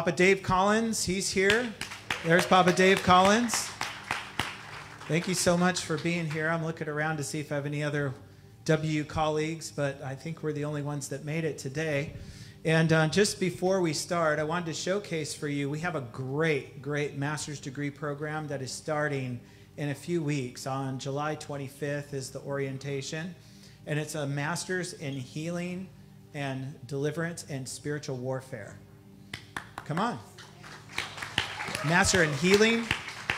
Papa Dave Collins, he's here. There's Papa Dave Collins. Thank you so much for being here. I'm looking around to see if I have any other W colleagues, but I think we're the only ones that made it today. And uh, just before we start, I wanted to showcase for you we have a great, great master's degree program that is starting in a few weeks. On July 25th is the orientation, and it's a master's in healing and deliverance and spiritual warfare. Come on. Master in healing,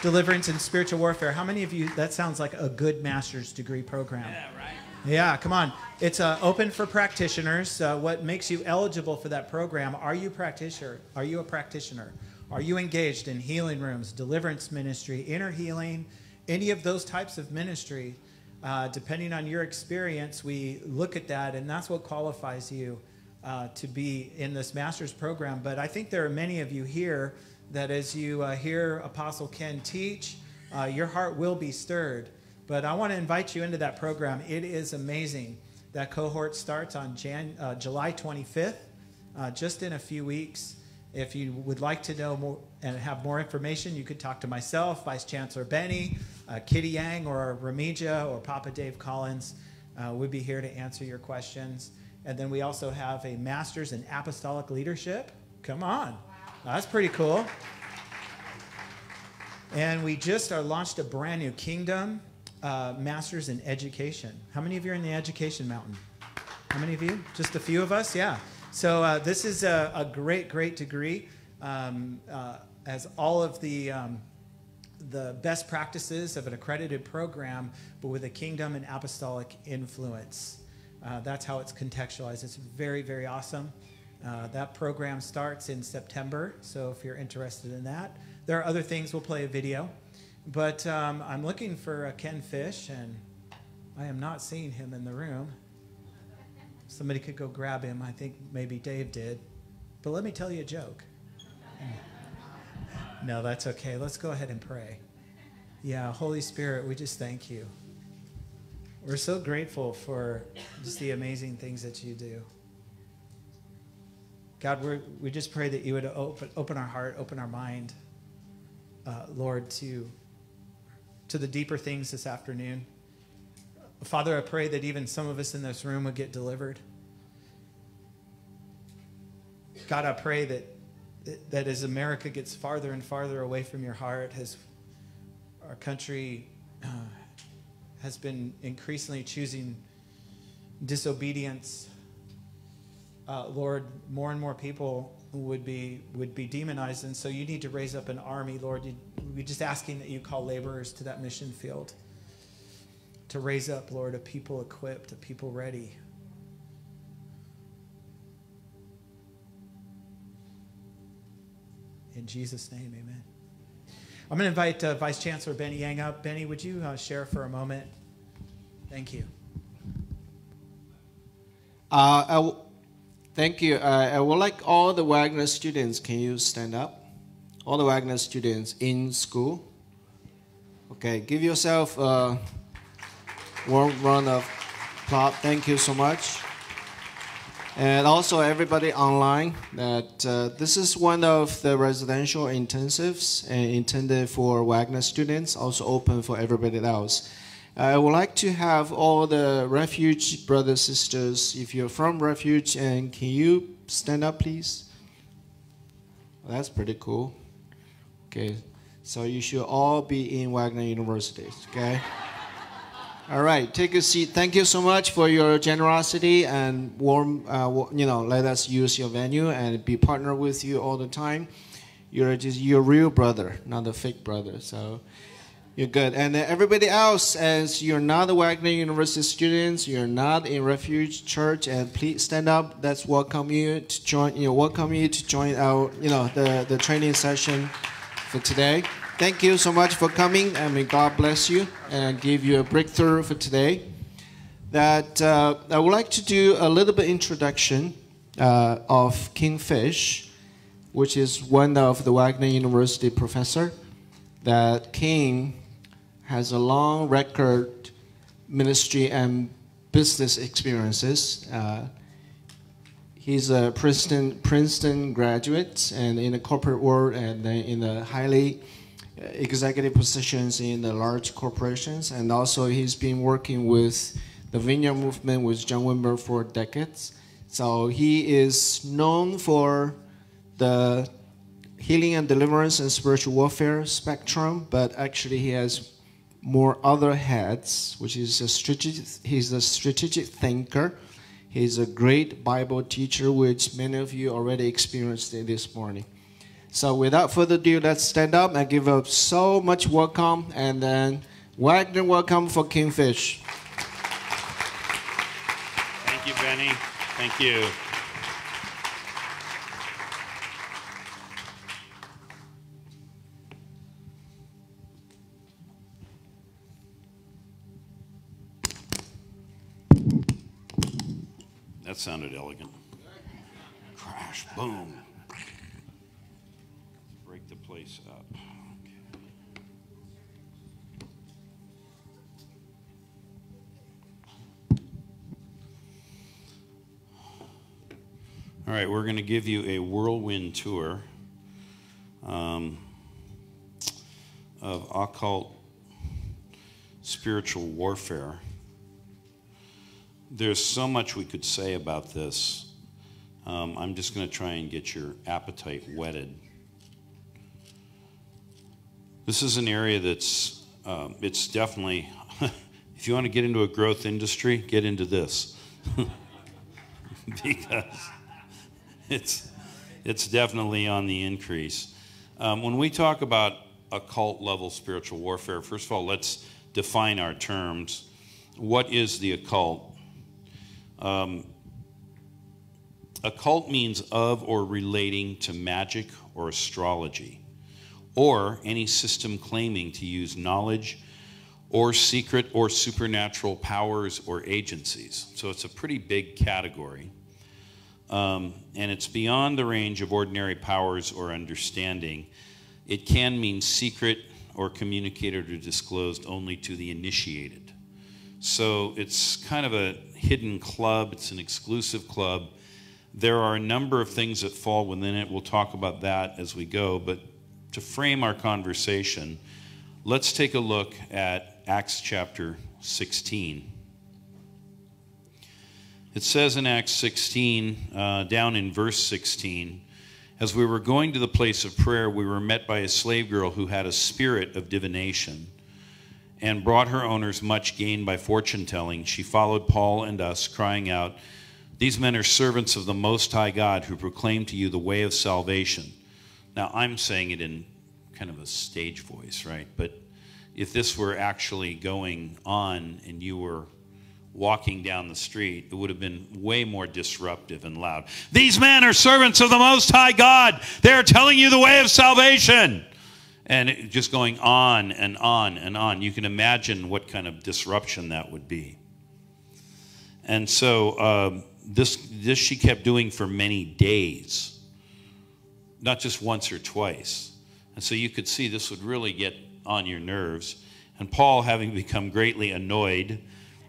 deliverance, and spiritual warfare. How many of you, that sounds like a good master's degree program? Yeah, right. Yeah, come on. It's uh, open for practitioners. Uh, what makes you eligible for that program? Are you practitioner? Are you a practitioner? Are you engaged in healing rooms, deliverance ministry, inner healing, any of those types of ministry? Uh, depending on your experience, we look at that, and that's what qualifies you uh, to be in this master's program. But I think there are many of you here that as you uh, hear Apostle Ken teach, uh, your heart will be stirred. But I want to invite you into that program. It is amazing. That cohort starts on Jan, uh, July 25th, uh, just in a few weeks. If you would like to know more and have more information, you could talk to myself, Vice Chancellor Benny, uh, Kitty Yang, or Remigio, or Papa Dave Collins. We'd be here to answer your questions. And then we also have a master's in apostolic leadership. Come on. That's pretty cool. And we just are launched a brand new kingdom uh, master's in education. How many of you are in the education mountain? How many of you? Just a few of us? Yeah. So uh, this is a, a, great, great degree. Um, uh, as all of the um, the best practices of an accredited program, but with a kingdom and apostolic influence. Uh, that's how it's contextualized. It's very, very awesome. Uh, that program starts in September, so if you're interested in that, there are other things. We'll play a video, but um, I'm looking for a Ken Fish, and I am not seeing him in the room. Somebody could go grab him. I think maybe Dave did. But let me tell you a joke. No, that's okay. Let's go ahead and pray. Yeah, Holy Spirit, we just thank you. We're so grateful for just the amazing things that you do. God, we we just pray that you would open, open our heart, open our mind, uh, Lord, to, to the deeper things this afternoon. Father, I pray that even some of us in this room would get delivered. God, I pray that, that as America gets farther and farther away from your heart, as our country uh, has been increasingly choosing disobedience, uh, Lord, more and more people would be would be demonized, and so you need to raise up an army, Lord. You, we're just asking that you call laborers to that mission field to raise up, Lord, a people equipped, a people ready. In Jesus' name, amen. I'm going to invite uh, Vice Chancellor Benny Yang up. Benny, would you uh, share for a moment? Thank you. Uh, Thank you. Uh, I would like all the Wagner students, can you stand up? All the Wagner students in school. Okay, give yourself a warm round of applause. Thank you so much. And also everybody online that uh, this is one of the residential intensives uh, intended for Wagner students, also open for everybody else. I would like to have all the refuge brothers sisters, if you're from refuge, and can you stand up, please? That's pretty cool. Okay, so you should all be in Wagner University. Okay. All right, take a seat. Thank you so much for your generosity and warm. Uh, you know, let us use your venue and be partner with you all the time. You're just your real brother, not a fake brother. So. You're good. And everybody else, as you're not Wagner University students, you're not in Refuge Church, and please stand up. That's welcome you to join. You know, welcome you to join our, you know, the the training session for today. Thank you so much for coming, and may God bless you and give you a breakthrough for today. That uh, I would like to do a little bit introduction uh, of Ken Fish, which is one of the Wagner University professor. That Ken has a long record ministry and business experiences. Uh, He's a Princeton Princeton graduate and in the corporate world and in the highly executive positions in the large corporations. And also he's been working with the Vineyard Movement with John Wimber for decades. So he is known for the healing and deliverance and spiritual warfare spectrum, but actually he has more other heads, which is a strategic, he's a strategic thinker He's a great Bible teacher, which many of you already experienced this morning. So without further ado, let's stand up and give up so much welcome and then Wagner welcome for Ken Fish. Thank you, Benny. Thank you. That sounded elegant. Crash, boom. All right, we're going to give you a whirlwind tour um, of occult spiritual warfare. There's so much we could say about this. Um, I'm just going to try and get your appetite whetted. This is an area that's um, it's definitely if you want to get into a growth industry, get into this because it's it's definitely on the increase. Um, when we talk about occult level spiritual warfare, first of all, let's define our terms. What is the occult? Um, occult means of or relating to magic or astrology, or any system claiming to use knowledge or secret or supernatural powers or agencies. So it's a pretty big category. Um, and it's beyond the range of ordinary powers or understanding. It can mean secret or communicated or disclosed only to the initiated. So it's kind of a hidden club, it's an exclusive club. There are a number of things that fall within it. We'll talk about that as we go. But to frame our conversation, let's take a look at Acts chapter 16. It says in Acts 16, uh, down in verse 16, as we were going to the place of prayer, we were met by a slave girl who had a spirit of divination and brought her owners much gain by fortune telling. She followed Paul and us, crying out, These men are servants of the Most High God who proclaim to you the way of salvation. Now, I'm saying it in kind of a stage voice, right? But if this were actually going on and you were walking down the street, it would have been way more disruptive and loud. These men are servants of the Most High God. They're telling you the way of salvation. And just going on and on and on. You can imagine what kind of disruption that would be. And so uh, this, this she kept doing for many days, not just once or twice. And so you could see this would really get on your nerves. And Paul, having become greatly annoyed,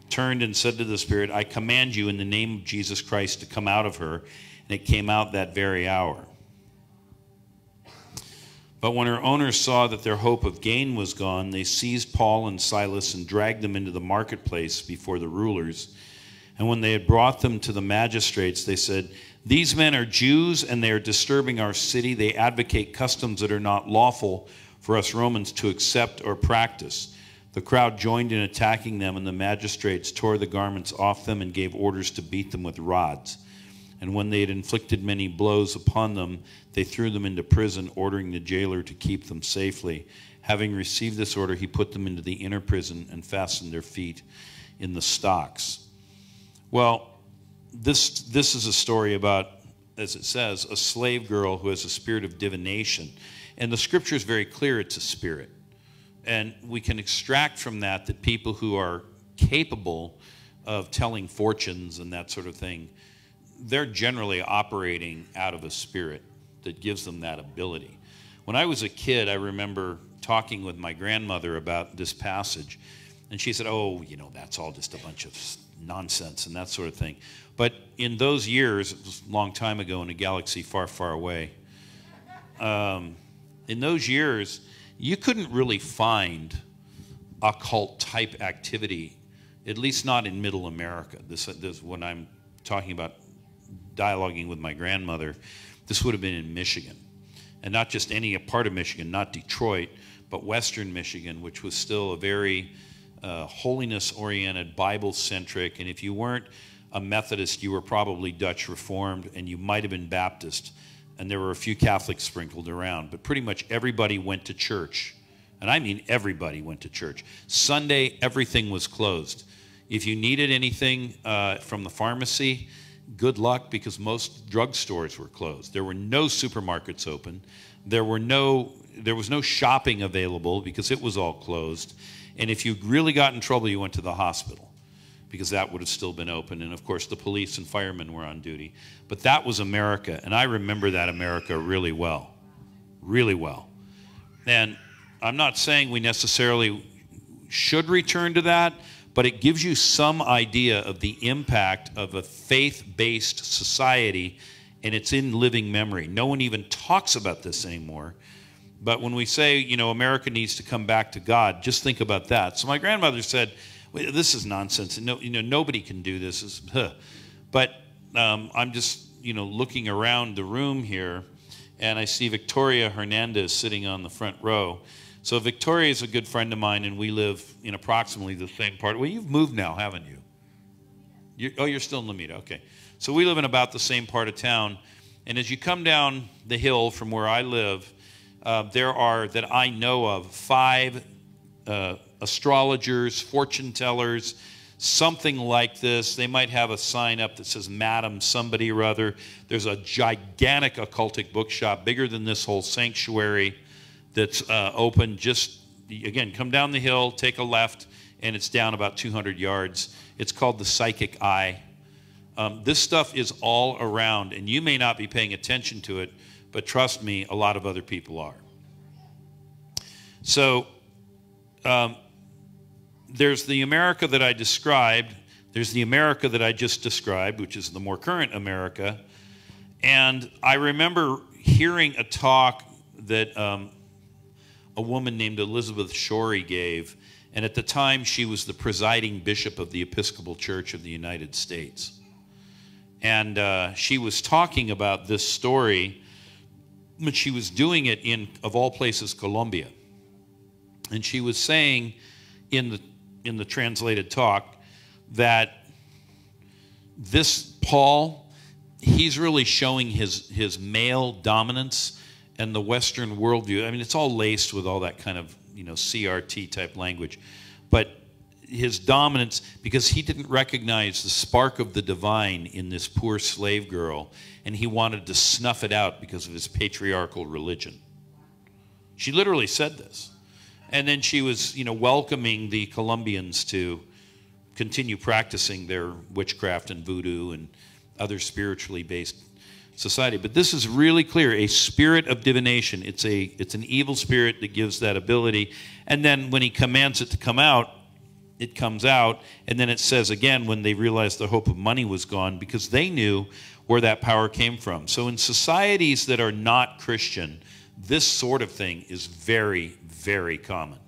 turned and said to the Spirit, I command you in the name of Jesus Christ to come out of her. And it came out that very hour. But when her owners saw that their hope of gain was gone, they seized Paul and Silas and dragged them into the marketplace before the rulers. And when they had brought them to the magistrates, they said, These men are Jews and they are disturbing our city. They advocate customs that are not lawful for us Romans to accept or practice. The crowd joined in attacking them, and the magistrates tore the garments off them and gave orders to beat them with rods. And when they had inflicted many blows upon them, they threw them into prison, ordering the jailer to keep them safely. Having received this order, he put them into the inner prison and fastened their feet in the stocks. Well, this, this is a story about, as it says, a slave girl who has a spirit of divination. And the scripture is very clear it's a spirit. And we can extract from that that people who are capable of telling fortunes and that sort of thing, they're generally operating out of a spirit that gives them that ability. When I was a kid, I remember talking with my grandmother about this passage, And she said, Oh, you know, that's all just a bunch of nonsense and that sort of thing. But in those years, it was a long time ago in a galaxy far, far away, um, in those years, you couldn't really find occult type activity, at least not in middle America. This, this when I'm talking about dialoguing with my grandmother, this would have been in Michigan. And not just any part of Michigan, not Detroit, but Western Michigan, which was still a very uh, holiness oriented, Bible centric. And if you weren't a Methodist, you were probably Dutch Reformed, and you might have been Baptist. And there were a few Catholics sprinkled around, but pretty much everybody went to church. And I mean everybody went to church. Sunday, everything was closed. If you needed anything uh, from the pharmacy, good luck because most drugstores were closed. There were no supermarkets open. There were no there was no shopping available because it was all closed. And if you really got in trouble, you went to the hospital because that would have still been open. And of course, the police and firemen were on duty. But that was America. And I remember that America really well. Really well. And I'm not saying we necessarily should return to that, but it gives you some idea of the impact of a faith based society, and it's in living memory. No one even talks about this anymore. But when we say, you know, America needs to come back to God, just think about that. So my grandmother said, this is nonsense. No, you know, nobody can do this. Huh. But um, I'm just, you know, looking around the room here, and I see Victoria Hernandez sitting on the front row. So Victoria is a good friend of mine, and we live in approximately the same part. Well, you've moved now, haven't you? You're, oh, you're still in Lomita. Okay. So we live in about the same part of town. And as you come down the hill from where I live, uh, there are, that I know of, five uh, astrologers, fortune tellers, something like this. They might have a sign up that says Madam somebody or other. There's a gigantic occultic bookshop, bigger than this whole sanctuary, that's uh, open just, again, come down the hill, take a left, and it's down about 200 yards. It's called the Psychic Eye. Um, this stuff is all around, and you may not be paying attention to it, but trust me, a lot of other people are. So, um, there's the America that I described. There's the America that I just described, which is the more current America. And I remember hearing a talk that um, a woman named Elizabeth Schori gave. And at the time, she was the presiding bishop of the Episcopal Church of the United States. And uh, she was talking about this story, but she was doing it in, of all places, Colombia. And she was saying in the in the translated talk that this Paul, he's really showing his, his male dominance and the Western worldview. I mean, it's all laced with all that kind of, you know, CRT type language. But his dominance, because he didn't recognize the spark of the divine in this poor slave girl, and he wanted to snuff it out because of his patriarchal religion. She literally said this and then she was, you know, welcoming the Colombians to continue practicing their witchcraft and voodoo and other spiritually based society. But this is really clear a spirit of divination. It's, a, it's an evil spirit that gives that ability. And then when he commands it to come out, it comes out. And then it says again when they realized the hope of money was gone because they knew where that power came from. So in societies that are not Christian, this sort of thing is very, very common.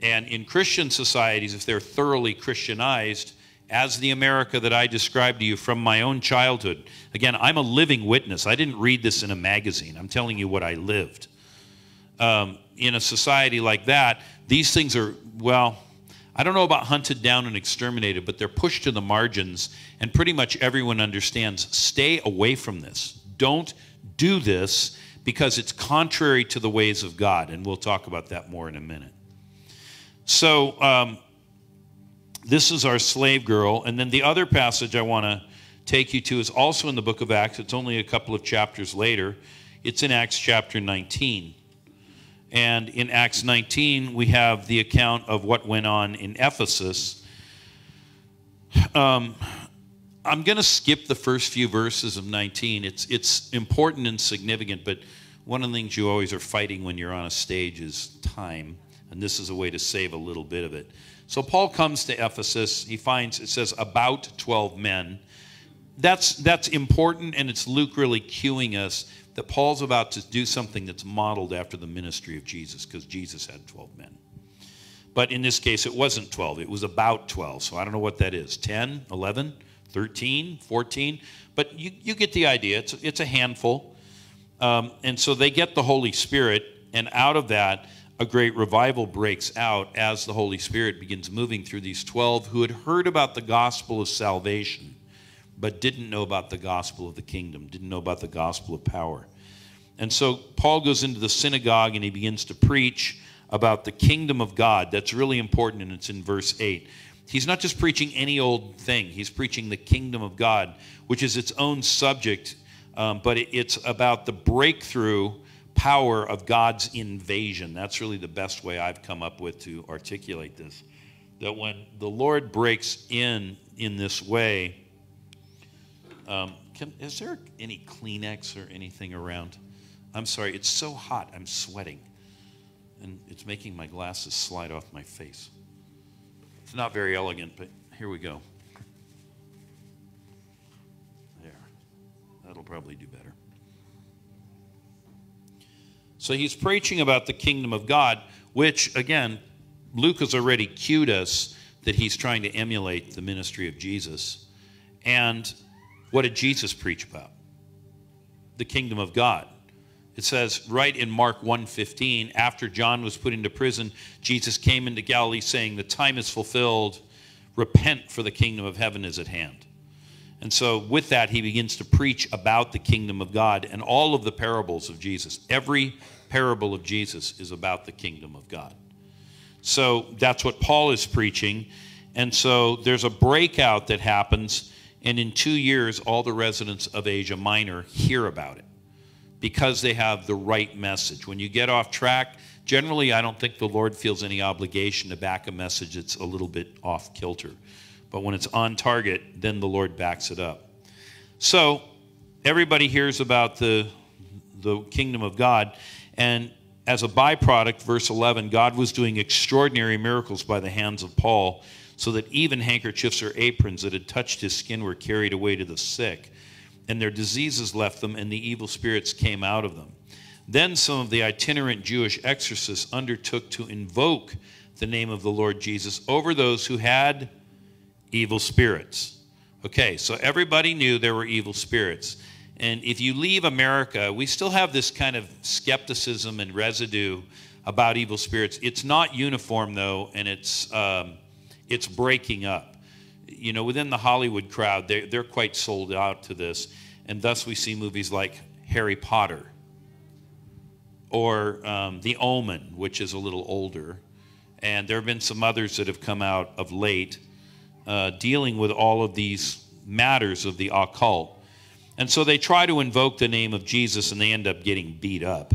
And in Christian societies, if they're thoroughly Christianized, as the America that I described to you from my own childhood, again, I'm a living witness. I didn't read this in a magazine, I'm telling you what I lived. Um, in a society like that, these things are, well, I don't know about hunted down and exterminated, but they're pushed to the margins, and pretty much everyone understands stay away from this. Don't do this because it's contrary to the ways of God. And we'll talk about that more in a minute. So, um, this is our slave girl. And then the other passage I want to take you to is also in the book of Acts. It's only a couple of chapters later. It's in Acts chapter 19. And in Acts 19, we have the account of what went on in Ephesus. Um, I'm going to skip the first few verses of 19. It's, it's important and significant, but one of the things you always are fighting when you're on a stage is time. And this is a way to save a little bit of it. So Paul comes to Ephesus. He finds, it says, about 12 men. That's, that's important, and it's Luke really cueing us that Paul's about to do something that's modeled after the ministry of Jesus, because Jesus had 12 men. But in this case, it wasn't 12, it was about 12. So I don't know what that is 10, 11, 13, 14. But you, you get the idea. It's, it's a handful. Um, and so they get the Holy Spirit, and out of that, a great revival breaks out as the Holy Spirit begins moving through these 12 who had heard about the gospel of salvation, but didn't know about the gospel of the kingdom, didn't know about the gospel of power. And so Paul goes into the synagogue and he begins to preach about the kingdom of God. That's really important, and it's in verse 8. He's not just preaching any old thing, he's preaching the kingdom of God, which is its own subject, um, but it, it's about the breakthrough power of God's invasion. That's really the best way I've come up with to articulate this. That when the Lord breaks in in this way, um, can, is there any Kleenex or anything around? I'm sorry, it's so hot, I'm sweating and it's making my glasses slide off my face. It's not very elegant, but here we go. There. That'll probably do better. So he's preaching about the kingdom of God, which, again, Luke has already cued us that he's trying to emulate the ministry of Jesus. And what did Jesus preach about? The kingdom of God. It says right in Mark 1:15, after John was put into prison, Jesus came into Galilee saying, "The time is fulfilled. Repent for the kingdom of heaven is at hand." And so with that he begins to preach about the kingdom of God and all of the parables of Jesus. Every parable of Jesus is about the kingdom of God. So that's what Paul is preaching. And so there's a breakout that happens and in 2 years all the residents of Asia Minor hear about it because they have the right message. When you get off track, generally, I don't think the Lord feels any obligation to back a message that's a little bit off kilter. But when it's on target, then the Lord backs it up. So, everybody hears about the, the kingdom of God. And as a byproduct, verse 11, God was doing extraordinary miracles by the hands of Paul, so that even handkerchiefs or aprons that had touched his skin were carried away to the sick and their diseases left them, and the evil spirits came out of them. Then some of the itinerant Jewish exorcists undertook to invoke the name of the Lord Jesus over those who had evil spirits. Okay, so everybody knew there were evil spirits. And if you leave America, we still have this kind of skepticism and residue about evil spirits. It's not uniform, though, and it's, um, it's breaking up you know, within the Hollywood crowd, they're, they're quite sold out to this. And thus we see movies like Harry Potter or um, The Omen, which is a little older. And there have been some others that have come out of late uh, dealing with all of these matters of the occult. And so they try to invoke the name of Jesus and they end up getting beat up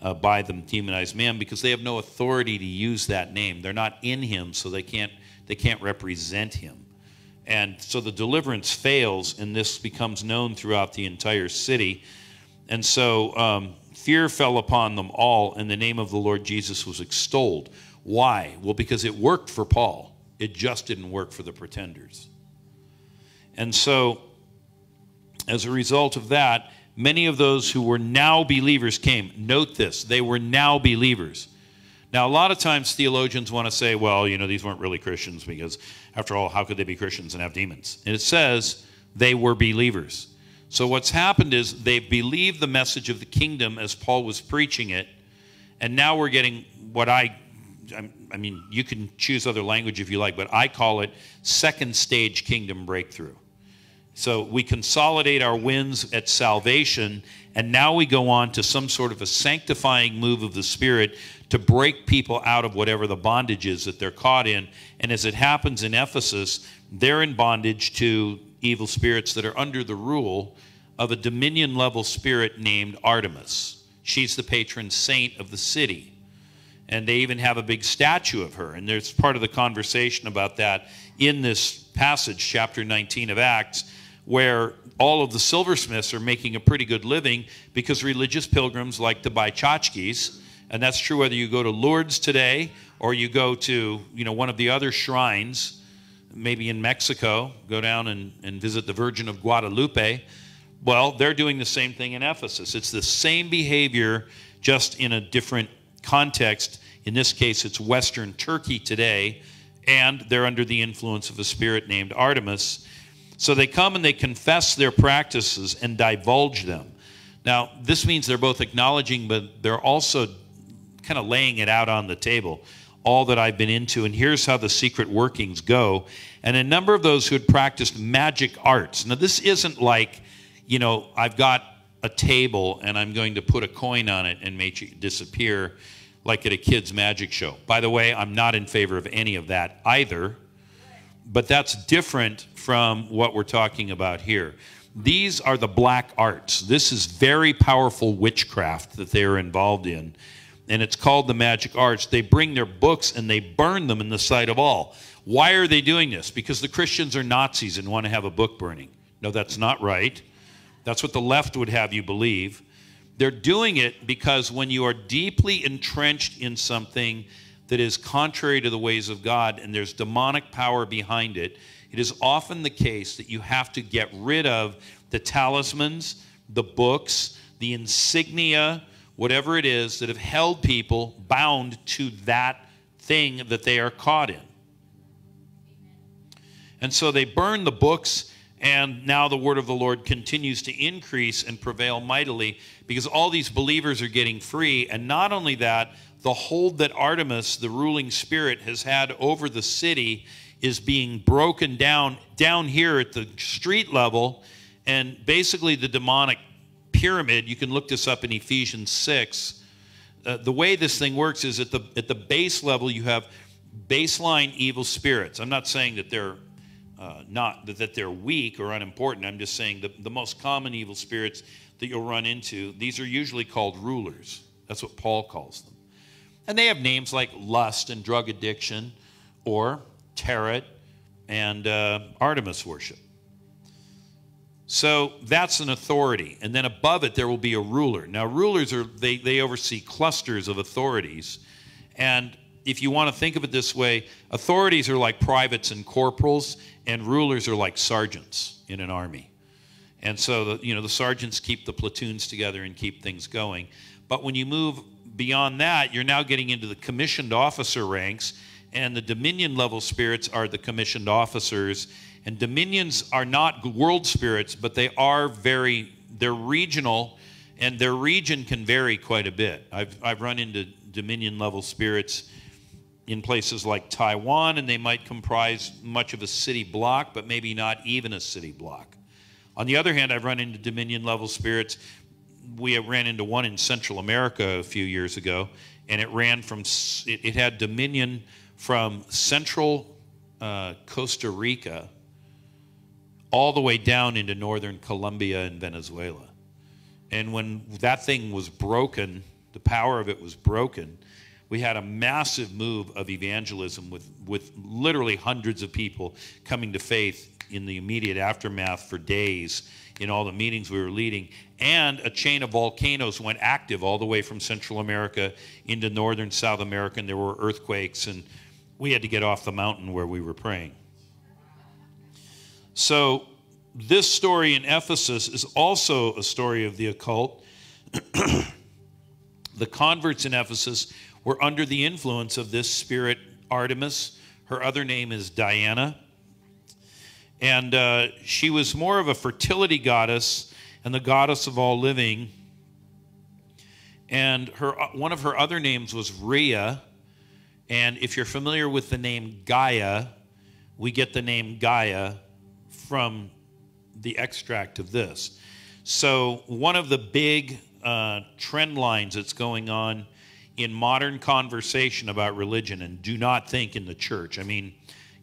uh, by the demonized man because they have no authority to use that name. They're not in him, so they can't, they can't represent him. And so the deliverance fails, and this becomes known throughout the entire city. And so um, fear fell upon them all, and the name of the Lord Jesus was extolled. Why? Well, because it worked for Paul, it just didn't work for the pretenders. And so, as a result of that, many of those who were now believers came. Note this they were now believers. Now, a lot of times theologians want to say, well, you know, these weren't really Christians because, after all, how could they be Christians and have demons? And it says they were believers. So, what's happened is they believed the message of the kingdom as Paul was preaching it. And now we're getting what I, I mean, you can choose other language if you like, but I call it second stage kingdom breakthrough. So we consolidate our wins at salvation, and now we go on to some sort of a sanctifying move of the Spirit to break people out of whatever the bondage is that they're caught in. And as it happens in Ephesus, they're in bondage to evil spirits that are under the rule of a dominion level spirit named Artemis. She's the patron saint of the city. And they even have a big statue of her. And there's part of the conversation about that in this passage, chapter 19 of Acts, where all of the silversmiths are making a pretty good living because religious pilgrims like to buy tchotchkes. And that's true whether you go to Lourdes today or you go to you know one of the other shrines maybe in mexico go down and, and visit the virgin of guadalupe. Well they're doing the same thing in ephesus. It's the same behavior just in a different context. In this case it's western turkey today and they're under the influence of a spirit named artemis so they come and they confess their practices and divulge them now this means they're both acknowledging but they're also kind of laying it out on the table all that I've been into, and here's how the secret workings go. And a number of those who had practiced magic arts. Now, this isn't like, you know, I've got a table and I'm going to put a coin on it and make it disappear like at a kid's magic show. By the way, I'm not in favor of any of that either, but that's different from what we're talking about here. These are the black arts. This is very powerful witchcraft that they are involved in and it's called the magic arts. They bring their books and they burn them in the sight of all. Why are they doing this? Because the Christians are Nazis and want to have a book burning. No, that's not right. That's what the left would have you believe. They're doing it because when you are deeply entrenched in something that is contrary to the ways of God and there's demonic power behind it, it is often the case that you have to get rid of the talismans, the books, the insignia, whatever it is that have held people bound to that thing that they are caught in. And so they burn the books, and now the word of the Lord continues to increase and prevail mightily because all these believers are getting free. And not only that, the hold that Artemis, the ruling spirit, has had over the city is being broken down down here at the street level. And basically, the demonic pyramid, you can look this up in Ephesians 6. Uh, the way this thing works is at the, at the base level, you have baseline evil spirits. I'm not saying that they're uh, not that, they're weak or unimportant. I'm just saying the, the most common evil spirits that you'll run into, these are usually called rulers. That's what Paul calls them. And they have names like lust and drug addiction or tarot and uh, Artemis worship. So that's an authority. And then above it, there will be a ruler. Now, rulers are, they, they oversee clusters of authorities. And if you want to think of it this way, authorities are like privates and corporals, and rulers are like sergeants in an army. And so, the, you know, the sergeants keep the platoons together and keep things going. But when you move beyond that, you're now getting into the commissioned officer ranks, and the dominion level spirits are the commissioned officers and dominions are not world spirits, but they are very, they're regional, and their region can vary quite a bit. I've, I've run into dominion level spirits in places like Taiwan, and they might comprise much of a city block, but maybe not even a city block. On the other hand, I've run into dominion level spirits. We ran into one in Central America a few years ago, and it ran from, it, it had dominion from central uh, Costa Rica all the way down into northern Colombia and Venezuela. And when that thing was broken, the power of it was broken, we had a massive move of evangelism with, with literally hundreds of people coming to faith in the immediate aftermath for days in all the meetings we were leading. And a chain of volcanoes went active all the way from Central America into northern South America, and there were earthquakes, and we had to get off the mountain where we were praying. So, this story in Ephesus is also a story of the occult. the converts in Ephesus were under the influence of this spirit, Artemis. Her other name is Diana. And uh, she was more of a fertility goddess and the goddess of all living. And her, uh, one of her other names was Rhea. And if you're familiar with the name Gaia, we get the name Gaia from the extract of this. So, one of the big uh, trend lines that's going on in modern conversation about religion, and do not think in the church. I mean,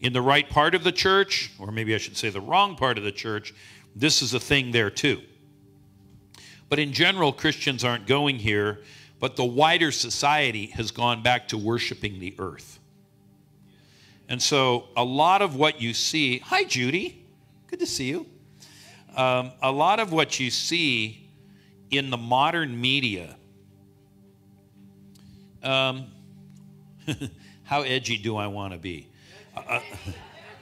in the right part of the church, or maybe I should say the wrong part of the church, this is a thing there too. But in general, Christians aren't going here, but the wider society has gone back to worshiping the earth. And so a lot of what you see, hi Judy, good to see you. Um, a lot of what you see in the modern media, um, how edgy do I want to be?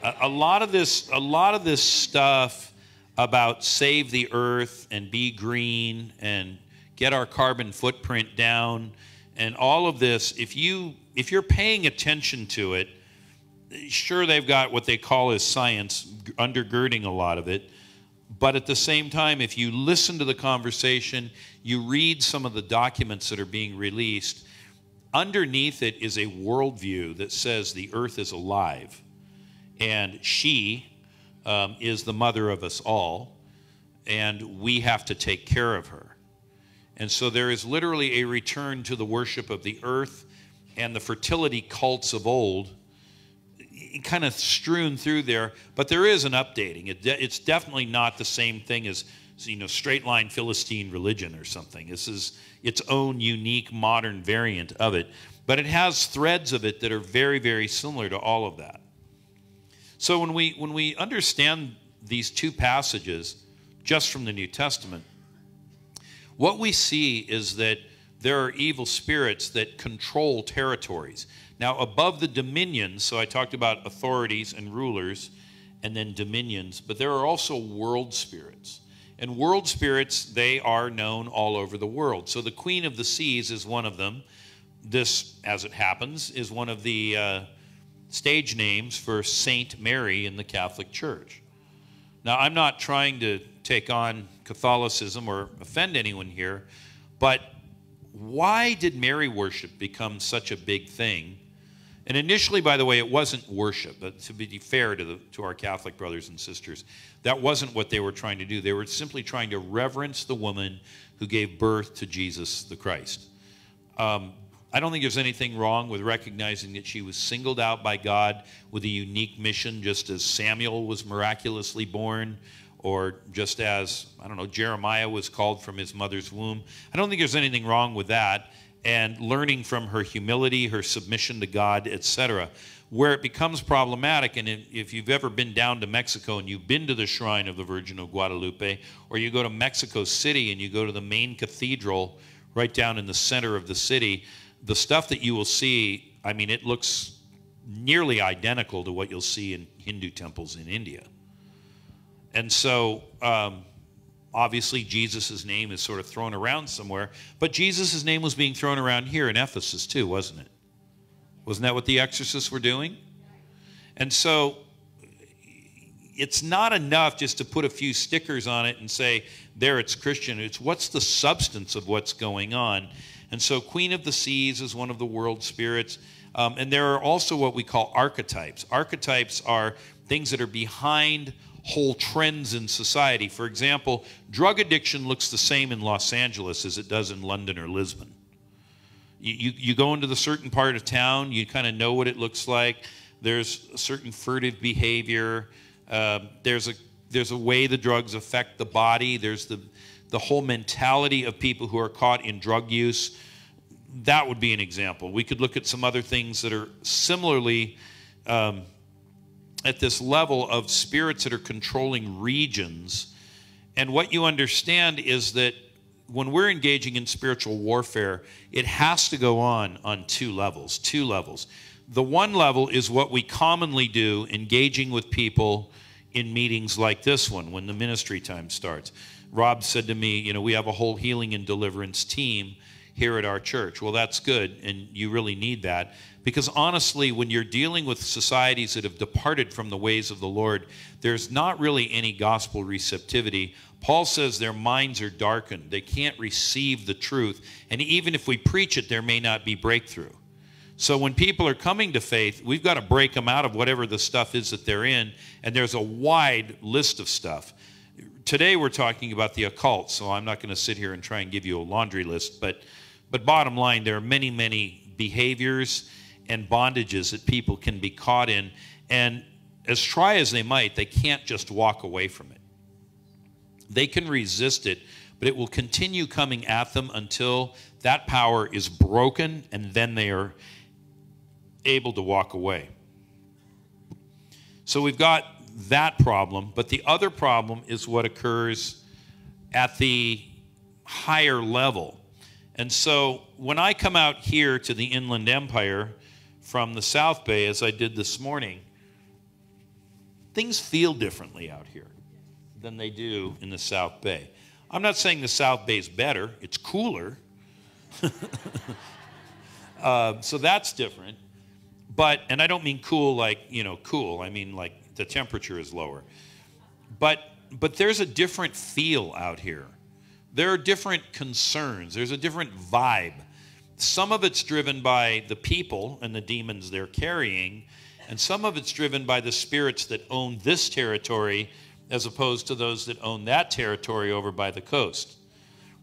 A, a lot of this, a lot of this stuff about save the earth and be green and get our carbon footprint down and all of this if you if you're paying attention to it sure they've got what they call as science undergirding a lot of it. But at the same time if you listen to the conversation you read some of the documents that are being released underneath it is a worldview that says the earth is alive and she um, is the mother of us all and we have to take care of her and so there is literally a return to the worship of the earth and the fertility cults of old kind of strewn through there, but there is an updating. It de- it's definitely not the same thing as you know straight line Philistine religion or something. This is its own unique modern variant of it, but it has threads of it that are very very similar to all of that. So when we when we understand these two passages just from the New Testament, what we see is that there are evil spirits that control territories. Now, above the dominions, so I talked about authorities and rulers and then dominions, but there are also world spirits. And world spirits, they are known all over the world. So the Queen of the Seas is one of them. This, as it happens, is one of the uh, stage names for Saint Mary in the Catholic Church. Now, I'm not trying to take on Catholicism or offend anyone here, but why did Mary worship become such a big thing? And initially, by the way, it wasn't worship. But to be fair to, the, to our Catholic brothers and sisters, that wasn't what they were trying to do. They were simply trying to reverence the woman who gave birth to Jesus the Christ. Um, I don't think there's anything wrong with recognizing that she was singled out by God with a unique mission, just as Samuel was miraculously born, or just as, I don't know, Jeremiah was called from his mother's womb. I don't think there's anything wrong with that. And learning from her humility, her submission to God, etc. Where it becomes problematic, and if you've ever been down to Mexico and you've been to the shrine of the Virgin of Guadalupe, or you go to Mexico City and you go to the main cathedral right down in the center of the city, the stuff that you will see, I mean, it looks nearly identical to what you'll see in Hindu temples in India. And so, um, obviously, Jesus' name is sort of thrown around somewhere, but Jesus' name was being thrown around here in Ephesus too, wasn't it? Wasn't that what the exorcists were doing? And so, it's not enough just to put a few stickers on it and say, there it's Christian. It's what's the substance of what's going on. And so, Queen of the Seas is one of the world spirits. Um, and there are also what we call archetypes. Archetypes are things that are behind whole trends in society. For example, drug addiction looks the same in Los Angeles as it does in London or Lisbon. You, you, you go into the certain part of town, you kind of know what it looks like. There's a certain furtive behavior. Uh, there's, a, there's a way the drugs affect the body. There's the, the whole mentality of people who are caught in drug use. That would be an example. We could look at some other things that are similarly um, at this level of spirits that are controlling regions. And what you understand is that when we're engaging in spiritual warfare, it has to go on on two levels. Two levels. The one level is what we commonly do, engaging with people in meetings like this one when the ministry time starts. Rob said to me, You know, we have a whole healing and deliverance team here at our church. Well, that's good, and you really need that. Because honestly, when you're dealing with societies that have departed from the ways of the Lord, there's not really any gospel receptivity. Paul says their minds are darkened, they can't receive the truth. And even if we preach it, there may not be breakthrough. So when people are coming to faith, we've got to break them out of whatever the stuff is that they're in. And there's a wide list of stuff. Today we're talking about the occult, so I'm not going to sit here and try and give you a laundry list. But, but bottom line, there are many, many behaviors and bondages that people can be caught in. And as try as they might, they can't just walk away from it. They can resist it, but it will continue coming at them until that power is broken and then they are able to walk away. So we've got that problem, but the other problem is what occurs at the higher level. And so when I come out here to the Inland Empire, from the South Bay as I did this morning, things feel differently out here than they do in the South Bay. I'm not saying the South Bay is better, it's cooler. uh, so that's different. But, and I don't mean cool like, you know, cool, I mean like the temperature is lower. But, but there's a different feel out here. There are different concerns, there's a different vibe. Some of it's driven by the people and the demons they're carrying, and some of it's driven by the spirits that own this territory as opposed to those that own that territory over by the coast.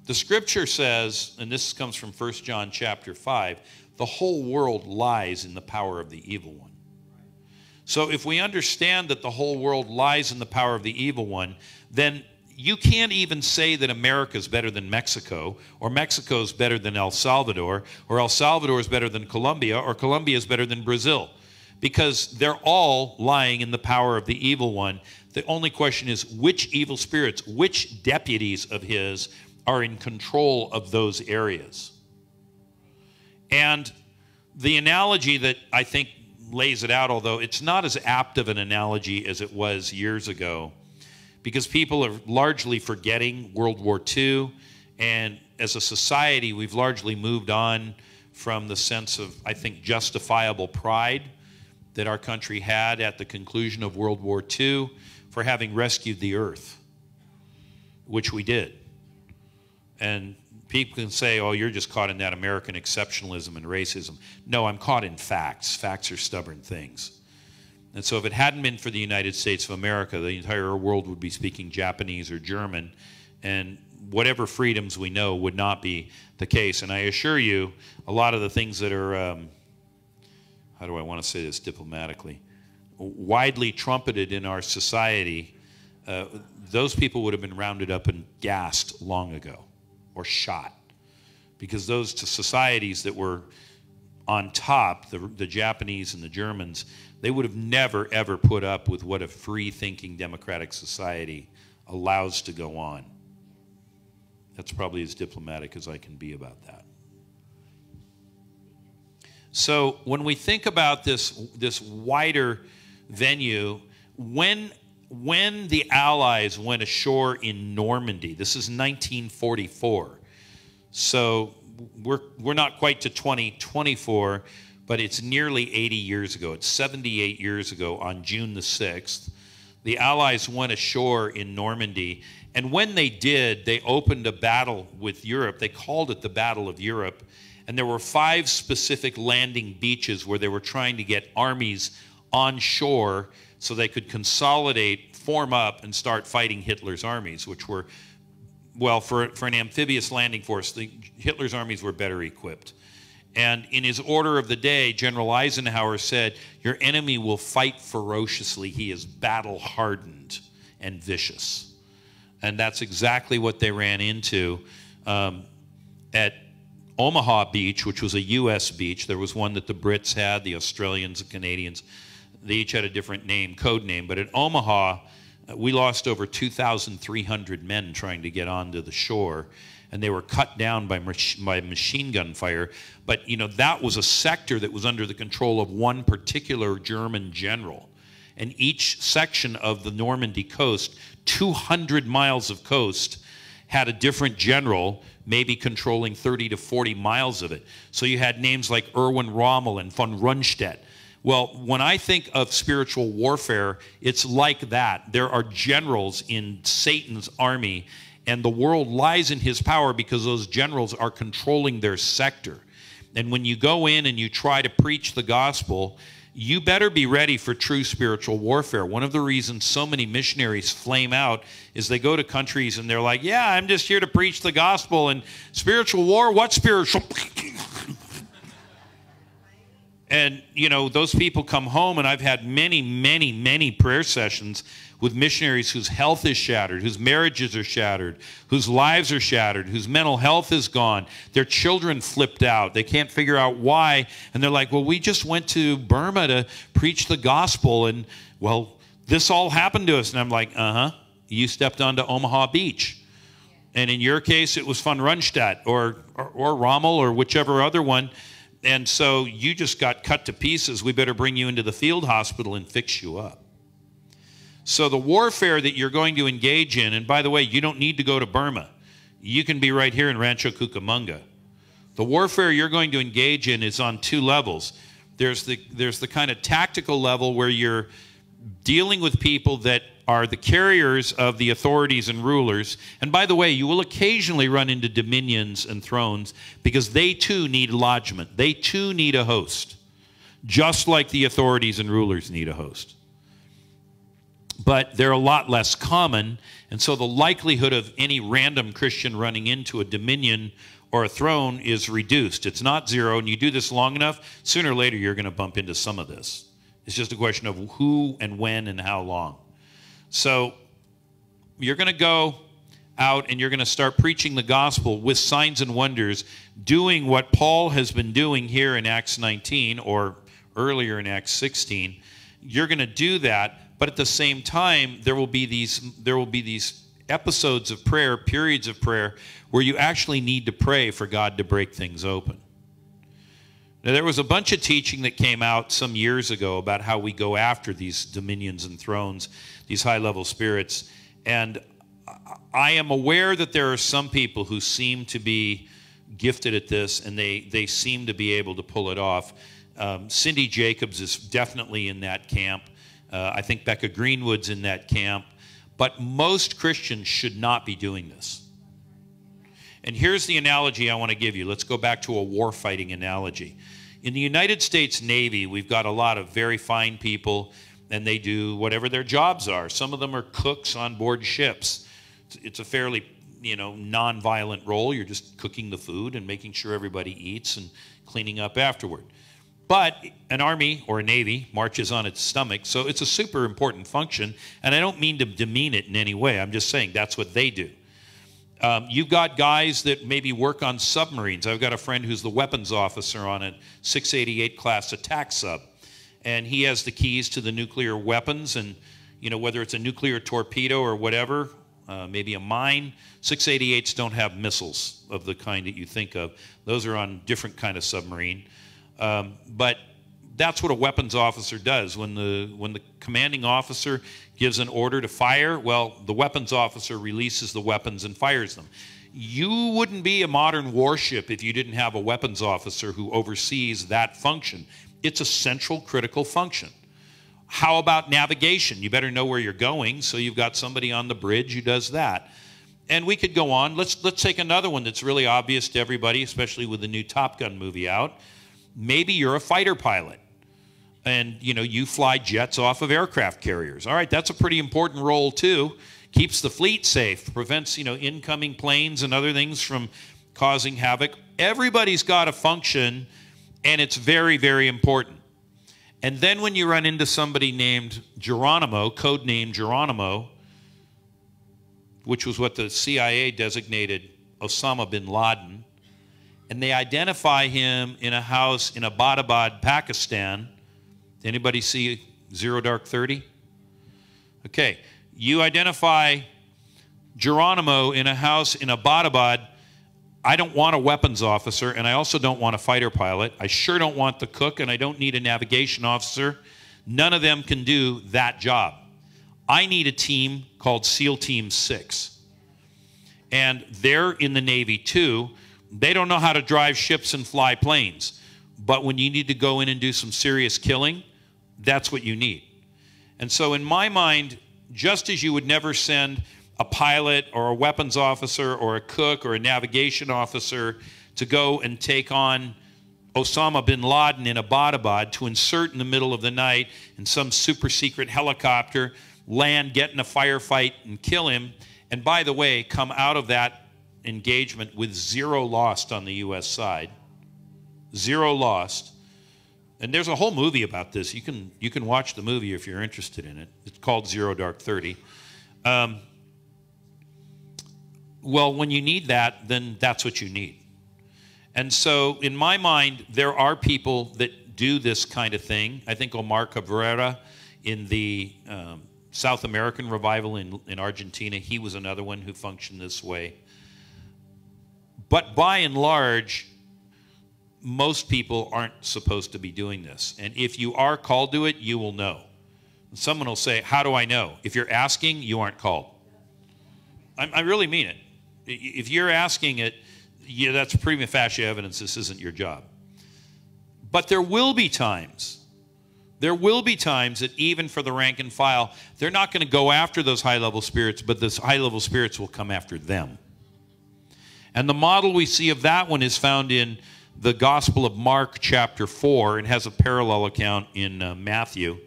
The scripture says, and this comes from 1 John chapter 5, the whole world lies in the power of the evil one. So if we understand that the whole world lies in the power of the evil one, then you can't even say that America is better than Mexico, or Mexico is better than El Salvador, or El Salvador is better than Colombia, or Colombia is better than Brazil, because they're all lying in the power of the evil one. The only question is which evil spirits, which deputies of his are in control of those areas. And the analogy that I think lays it out, although it's not as apt of an analogy as it was years ago, because people are largely forgetting World War II. And as a society, we've largely moved on from the sense of, I think, justifiable pride that our country had at the conclusion of World War II for having rescued the earth, which we did. And people can say, oh, you're just caught in that American exceptionalism and racism. No, I'm caught in facts. Facts are stubborn things. And so, if it hadn't been for the United States of America, the entire world would be speaking Japanese or German, and whatever freedoms we know would not be the case. And I assure you, a lot of the things that are, um, how do I want to say this diplomatically, widely trumpeted in our society, uh, those people would have been rounded up and gassed long ago or shot. Because those societies that were on top, the, the Japanese and the Germans, they would have never, ever put up with what a free thinking democratic society allows to go on. That's probably as diplomatic as I can be about that. So when we think about this, this wider venue, when, when the Allies went ashore in Normandy, this is 1944. So we're, we're not quite to 2024, but it's nearly 80 years ago. It's 78 years ago on June the 6th. The Allies went ashore in Normandy, and when they did, they opened a battle with Europe. They called it the Battle of Europe. And there were five specific landing beaches where they were trying to get armies on shore so they could consolidate, form up, and start fighting Hitler's armies, which were, well, for, for an amphibious landing force, the, Hitler's armies were better equipped. And in his order of the day, General Eisenhower said, Your enemy will fight ferociously. He is battle hardened and vicious. And that's exactly what they ran into um, at Omaha Beach, which was a U.S. beach. There was one that the Brits had, the Australians, the Canadians. They each had a different name, code name. But at Omaha, we lost over 2,300 men trying to get onto the shore and they were cut down by, by machine gun fire. But you know that was a sector that was under the control of one particular German general, and each section of the Normandy coast, 200 miles of coast, had a different general, maybe controlling 30 to 40 miles of it. So you had names like Erwin Rommel and von Rundstedt. Well, when I think of spiritual warfare, it's like that. There are generals in Satan's army, and the world lies in his power because those generals are controlling their sector. And when you go in and you try to preach the gospel, you better be ready for true spiritual warfare. One of the reasons so many missionaries flame out is they go to countries and they're like, Yeah, I'm just here to preach the gospel. And spiritual war, what spiritual? and, you know, those people come home, and I've had many, many, many prayer sessions with missionaries whose health is shattered, whose marriages are shattered, whose lives are shattered, whose mental health is gone. Their children flipped out. They can't figure out why. And they're like, well, we just went to Burma to preach the gospel. And, well, this all happened to us. And I'm like, uh huh. You stepped onto Omaha Beach. And in your case, it was von Rundstedt or, or, or Rommel or whichever other one and so you just got cut to pieces. We better bring you into the field hospital and fix you up. So, the warfare that you're going to engage in, and by the way, you don't need to go to Burma, you can be right here in Rancho Cucamonga. The warfare you're going to engage in is on two levels. There's the, there's the kind of tactical level where you're dealing with people that are the carriers of the authorities and rulers. And by the way, you will occasionally run into dominions and thrones because they too need lodgment. They too need a host, just like the authorities and rulers need a host. But they're a lot less common, and so the likelihood of any random Christian running into a dominion or a throne is reduced. It's not zero, and you do this long enough, sooner or later you're going to bump into some of this. It's just a question of who and when and how long. So you're going to go out and you're going to start preaching the gospel with signs and wonders, doing what Paul has been doing here in Acts 19 or earlier in Acts 16. You're going to do that, but at the same time, there will be these there will be these episodes of prayer, periods of prayer, where you actually need to pray for God to break things open. Now, there was a bunch of teaching that came out some years ago about how we go after these dominions and thrones, these high level spirits. And I am aware that there are some people who seem to be gifted at this and they, they seem to be able to pull it off. Um, Cindy Jacobs is definitely in that camp. Uh, I think Becca Greenwood's in that camp. But most Christians should not be doing this. And here's the analogy I want to give you. Let's go back to a war fighting analogy. In the United States Navy, we've got a lot of very fine people, and they do whatever their jobs are. Some of them are cooks on board ships. It's a fairly you know non-violent role. You're just cooking the food and making sure everybody eats and cleaning up afterward. But an army or a navy marches on its stomach, so it's a super important function. And I don't mean to demean it in any way. I'm just saying that's what they do. Um, you've got guys that maybe work on submarines. I've got a friend who's the weapons officer on a 688 class attack sub, and he has the keys to the nuclear weapons. And you know whether it's a nuclear torpedo or whatever, uh, maybe a mine. 688s don't have missiles of the kind that you think of. Those are on different kind of submarine. Um, but that's what a weapons officer does. When the when the commanding officer gives an order to fire, well, the weapons officer releases the weapons and fires them. You wouldn't be a modern warship if you didn't have a weapons officer who oversees that function. It's a central critical function. How about navigation? You better know where you're going, so you've got somebody on the bridge who does that. And we could go on. Let's let's take another one that's really obvious to everybody, especially with the new Top Gun movie out. Maybe you're a fighter pilot and you know you fly jets off of aircraft carriers all right that's a pretty important role too keeps the fleet safe prevents you know incoming planes and other things from causing havoc everybody's got a function and it's very very important and then when you run into somebody named geronimo codenamed geronimo which was what the cia designated osama bin laden and they identify him in a house in Abbottabad, Pakistan, Anybody see Zero Dark 30? Okay, you identify Geronimo in a house in Abbottabad. I don't want a weapons officer, and I also don't want a fighter pilot. I sure don't want the cook, and I don't need a navigation officer. None of them can do that job. I need a team called SEAL Team 6. And they're in the Navy too. They don't know how to drive ships and fly planes. But when you need to go in and do some serious killing, that's what you need. And so, in my mind, just as you would never send a pilot or a weapons officer or a cook or a navigation officer to go and take on Osama bin Laden in Abbottabad to insert in the middle of the night in some super secret helicopter, land, get in a firefight, and kill him. And by the way, come out of that engagement with zero lost on the U.S. side. Zero lost and there's a whole movie about this. You can you can watch the movie if you're interested in it. It's called Zero Dark Thirty. Um, well, when you need that, then that's what you need. And so, in my mind, there are people that do this kind of thing. I think Omar Cabrera in the um, South American revival in, in Argentina, he was another one who functioned this way. But by and large, most people aren't supposed to be doing this. And if you are called to it, you will know. Someone will say, How do I know? If you're asking, you aren't called. I, I really mean it. If you're asking it, yeah, that's prima facie evidence this isn't your job. But there will be times, there will be times that even for the rank and file, they're not going to go after those high level spirits, but those high level spirits will come after them. And the model we see of that one is found in the Gospel of Mark, chapter 4, and has a parallel account in uh, Matthew.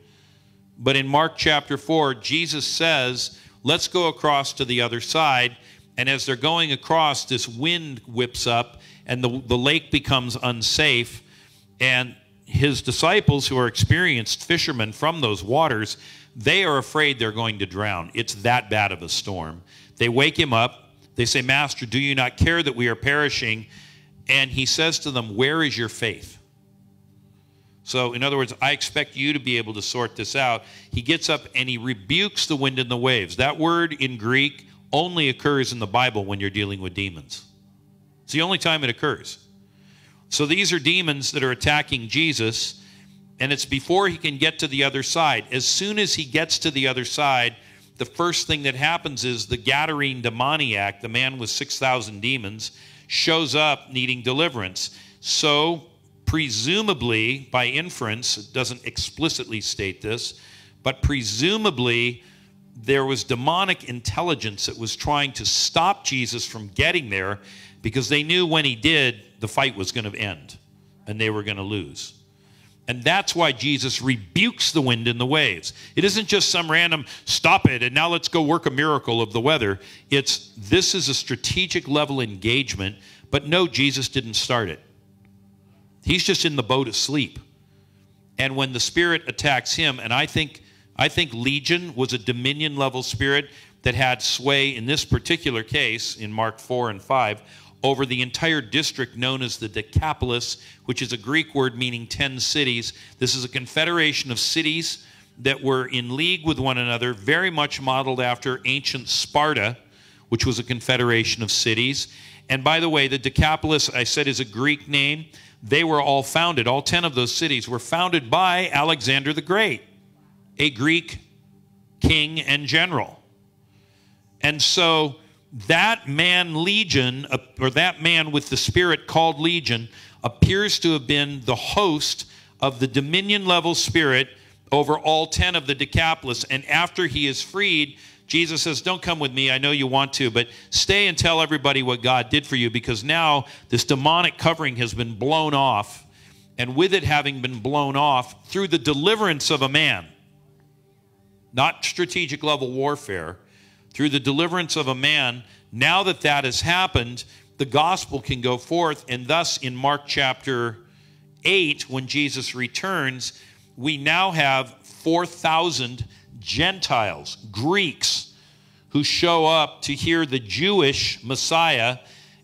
But in Mark chapter 4, Jesus says, Let's go across to the other side. And as they're going across, this wind whips up and the, the lake becomes unsafe. And his disciples, who are experienced fishermen from those waters, they are afraid they're going to drown. It's that bad of a storm. They wake him up. They say, Master, do you not care that we are perishing? And he says to them, Where is your faith? So, in other words, I expect you to be able to sort this out. He gets up and he rebukes the wind and the waves. That word in Greek only occurs in the Bible when you're dealing with demons. It's the only time it occurs. So, these are demons that are attacking Jesus, and it's before he can get to the other side. As soon as he gets to the other side, the first thing that happens is the Gadarene demoniac, the man with 6,000 demons, shows up needing deliverance. So, presumably, by inference, it doesn't explicitly state this, but presumably there was demonic intelligence that was trying to stop Jesus from getting there because they knew when he did, the fight was going to end and they were going to lose. And that's why Jesus rebukes the wind and the waves. It isn't just some random stop it and now let's go work a miracle of the weather. It's this is a strategic level engagement, but no, Jesus didn't start it. He's just in the boat asleep. And when the spirit attacks him, and I think I think Legion was a dominion level spirit that had sway in this particular case in Mark 4 and 5 over the entire district known as the Decapolis, which is a Greek word meaning 10 cities. This is a confederation of cities that were in league with one another, very much modeled after ancient Sparta, which was a confederation of cities. And by the way, the Decapolis, I said, is a Greek name they were all founded, all 10 of those cities were founded by Alexander the Great, a Greek king and general. And so that man, Legion, uh, or that man with the spirit called Legion, appears to have been the host of the dominion level spirit over all 10 of the Decapolis. And after he is freed, Jesus says, Don't come with me. I know you want to, but stay and tell everybody what God did for you because now this demonic covering has been blown off. And with it having been blown off through the deliverance of a man, not strategic level warfare, through the deliverance of a man, now that that has happened, the gospel can go forth. And thus, in Mark chapter 8, when Jesus returns, we now have 4,000 Gentiles, Greeks, who show up to hear the Jewish Messiah,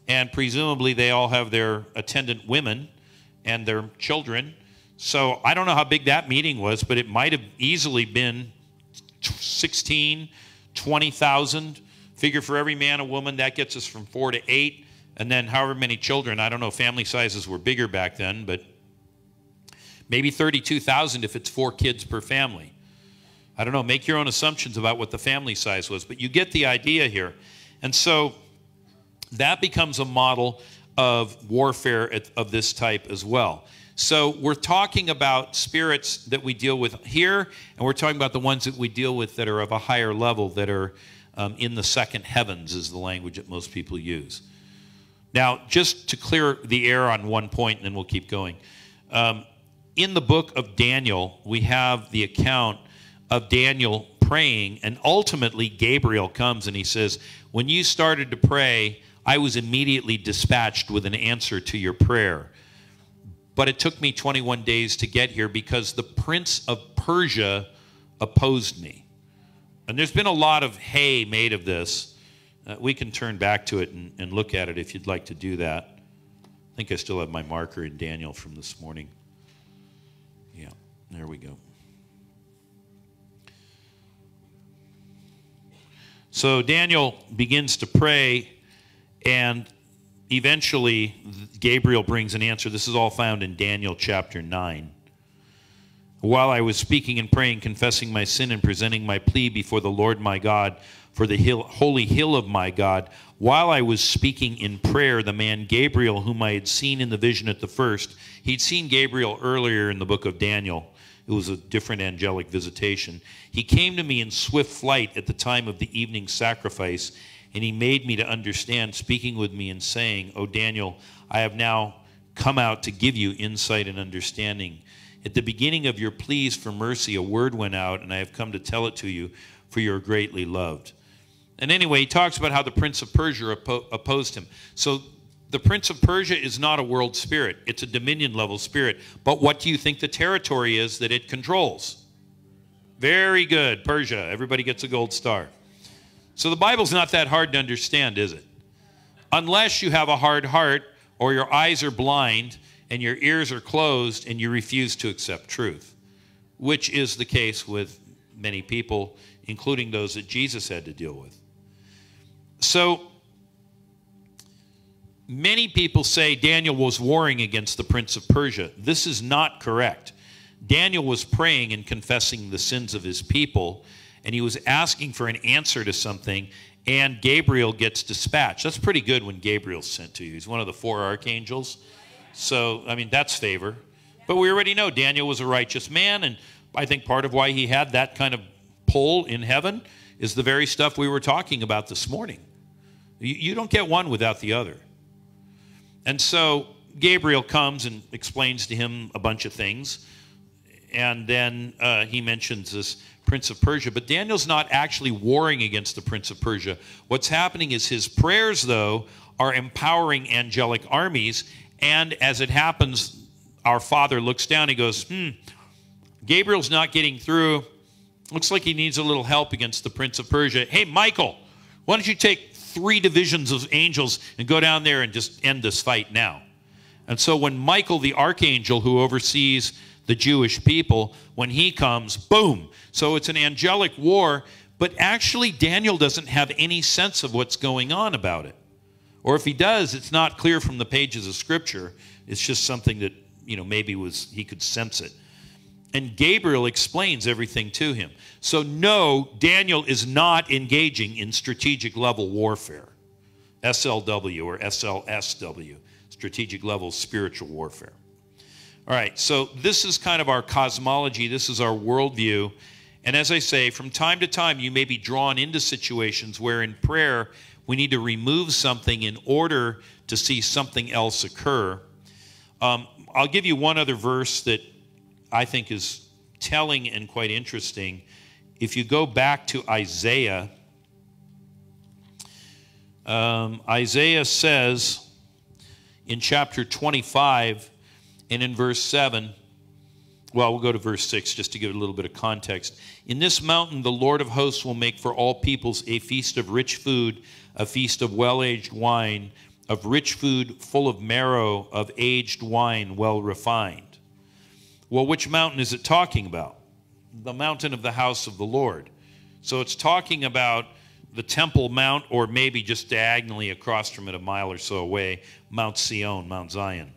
and presumably they all have their attendant women and their children. So I don't know how big that meeting was, but it might have easily been 16, 20,000. Figure for every man and woman, that gets us from four to eight. And then however many children, I don't know, family sizes were bigger back then, but maybe 32,000 if it's four kids per family. I don't know, make your own assumptions about what the family size was, but you get the idea here. And so that becomes a model of warfare of this type as well. So we're talking about spirits that we deal with here, and we're talking about the ones that we deal with that are of a higher level, that are um, in the second heavens, is the language that most people use. Now, just to clear the air on one point, and then we'll keep going. Um, in the book of Daniel, we have the account of Daniel praying, and ultimately Gabriel comes and he says, When you started to pray, I was immediately dispatched with an answer to your prayer. But it took me 21 days to get here because the prince of Persia opposed me. And there's been a lot of hay made of this. Uh, we can turn back to it and, and look at it if you'd like to do that. I think I still have my marker in Daniel from this morning. Yeah, there we go. So Daniel begins to pray, and eventually, Gabriel brings an answer. This is all found in Daniel chapter 9. While I was speaking and praying, confessing my sin, and presenting my plea before the Lord my God for the hill, holy hill of my God, while I was speaking in prayer, the man Gabriel, whom I had seen in the vision at the first, he'd seen Gabriel earlier in the book of Daniel. It was a different angelic visitation. He came to me in swift flight at the time of the evening sacrifice, and he made me to understand, speaking with me and saying, O Daniel, I have now come out to give you insight and understanding. At the beginning of your pleas for mercy, a word went out, and I have come to tell it to you, for you are greatly loved. And anyway, he talks about how the prince of Persia oppo- opposed him. So the prince of Persia is not a world spirit, it's a dominion level spirit. But what do you think the territory is that it controls? Very good, Persia. Everybody gets a gold star. So the Bible's not that hard to understand, is it? Unless you have a hard heart or your eyes are blind and your ears are closed and you refuse to accept truth, which is the case with many people, including those that Jesus had to deal with. So many people say Daniel was warring against the prince of Persia. This is not correct. Daniel was praying and confessing the sins of his people and he was asking for an answer to something, and Gabriel gets dispatched. That's pretty good when Gabriel's sent to you. He's one of the four archangels. So, I mean, that's favor. But we already know Daniel was a righteous man, and I think part of why he had that kind of pull in heaven is the very stuff we were talking about this morning. You, you don't get one without the other. And so Gabriel comes and explains to him a bunch of things. And then uh, he mentions this prince of Persia. But Daniel's not actually warring against the prince of Persia. What's happening is his prayers, though, are empowering angelic armies. And as it happens, our father looks down, he goes, Hmm, Gabriel's not getting through. Looks like he needs a little help against the prince of Persia. Hey, Michael, why don't you take three divisions of angels and go down there and just end this fight now? And so when Michael, the archangel who oversees the Jewish people, when he comes, boom. So it's an angelic war, but actually, Daniel doesn't have any sense of what's going on about it. Or if he does, it's not clear from the pages of Scripture. It's just something that, you know, maybe was he could sense it. And Gabriel explains everything to him. So, no, Daniel is not engaging in strategic level warfare, SLW or SLSW, strategic level spiritual warfare. All right, so this is kind of our cosmology, this is our worldview. And as I say, from time to time, you may be drawn into situations where in prayer we need to remove something in order to see something else occur. Um, I'll give you one other verse that I think is telling and quite interesting. If you go back to Isaiah, um, Isaiah says in chapter 25, and in verse 7, well, we'll go to verse 6 just to give it a little bit of context. In this mountain, the Lord of hosts will make for all peoples a feast of rich food, a feast of well aged wine, of rich food full of marrow, of aged wine well refined. Well, which mountain is it talking about? The mountain of the house of the Lord. So it's talking about the Temple Mount, or maybe just diagonally across from it, a mile or so away, Mount Sion, Mount Zion.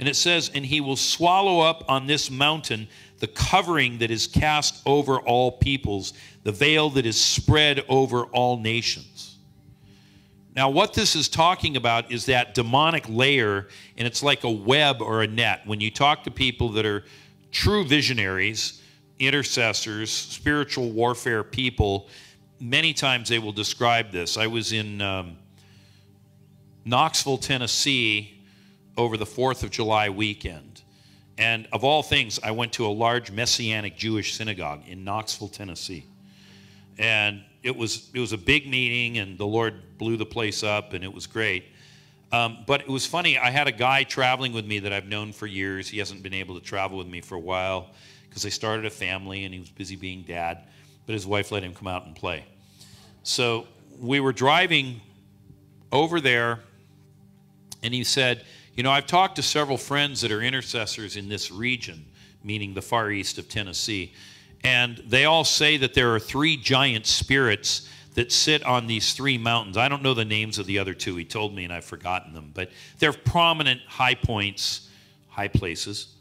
And it says, And he will swallow up on this mountain the covering that is cast over all peoples, the veil that is spread over all nations. Now, what this is talking about is that demonic layer, and it's like a web or a net. When you talk to people that are true visionaries, intercessors, spiritual warfare people, many times they will describe this. I was in um, Knoxville, Tennessee over the 4th of July weekend. And of all things, I went to a large Messianic Jewish synagogue in Knoxville, Tennessee. And it was, it was a big meeting, and the Lord blew the place up, and it was great. Um, but it was funny. I had a guy traveling with me that I've known for years. He hasn't been able to travel with me for a while because they started a family and he was busy being dad, but his wife let him come out and play. So we were driving over there, and he said, you know, I've talked to several friends that are intercessors in this region, meaning the far east of Tennessee, and they all say that there are three giant spirits that sit on these three mountains. I don't know the names of the other two. He told me, and I've forgotten them, but they're prominent high points, high places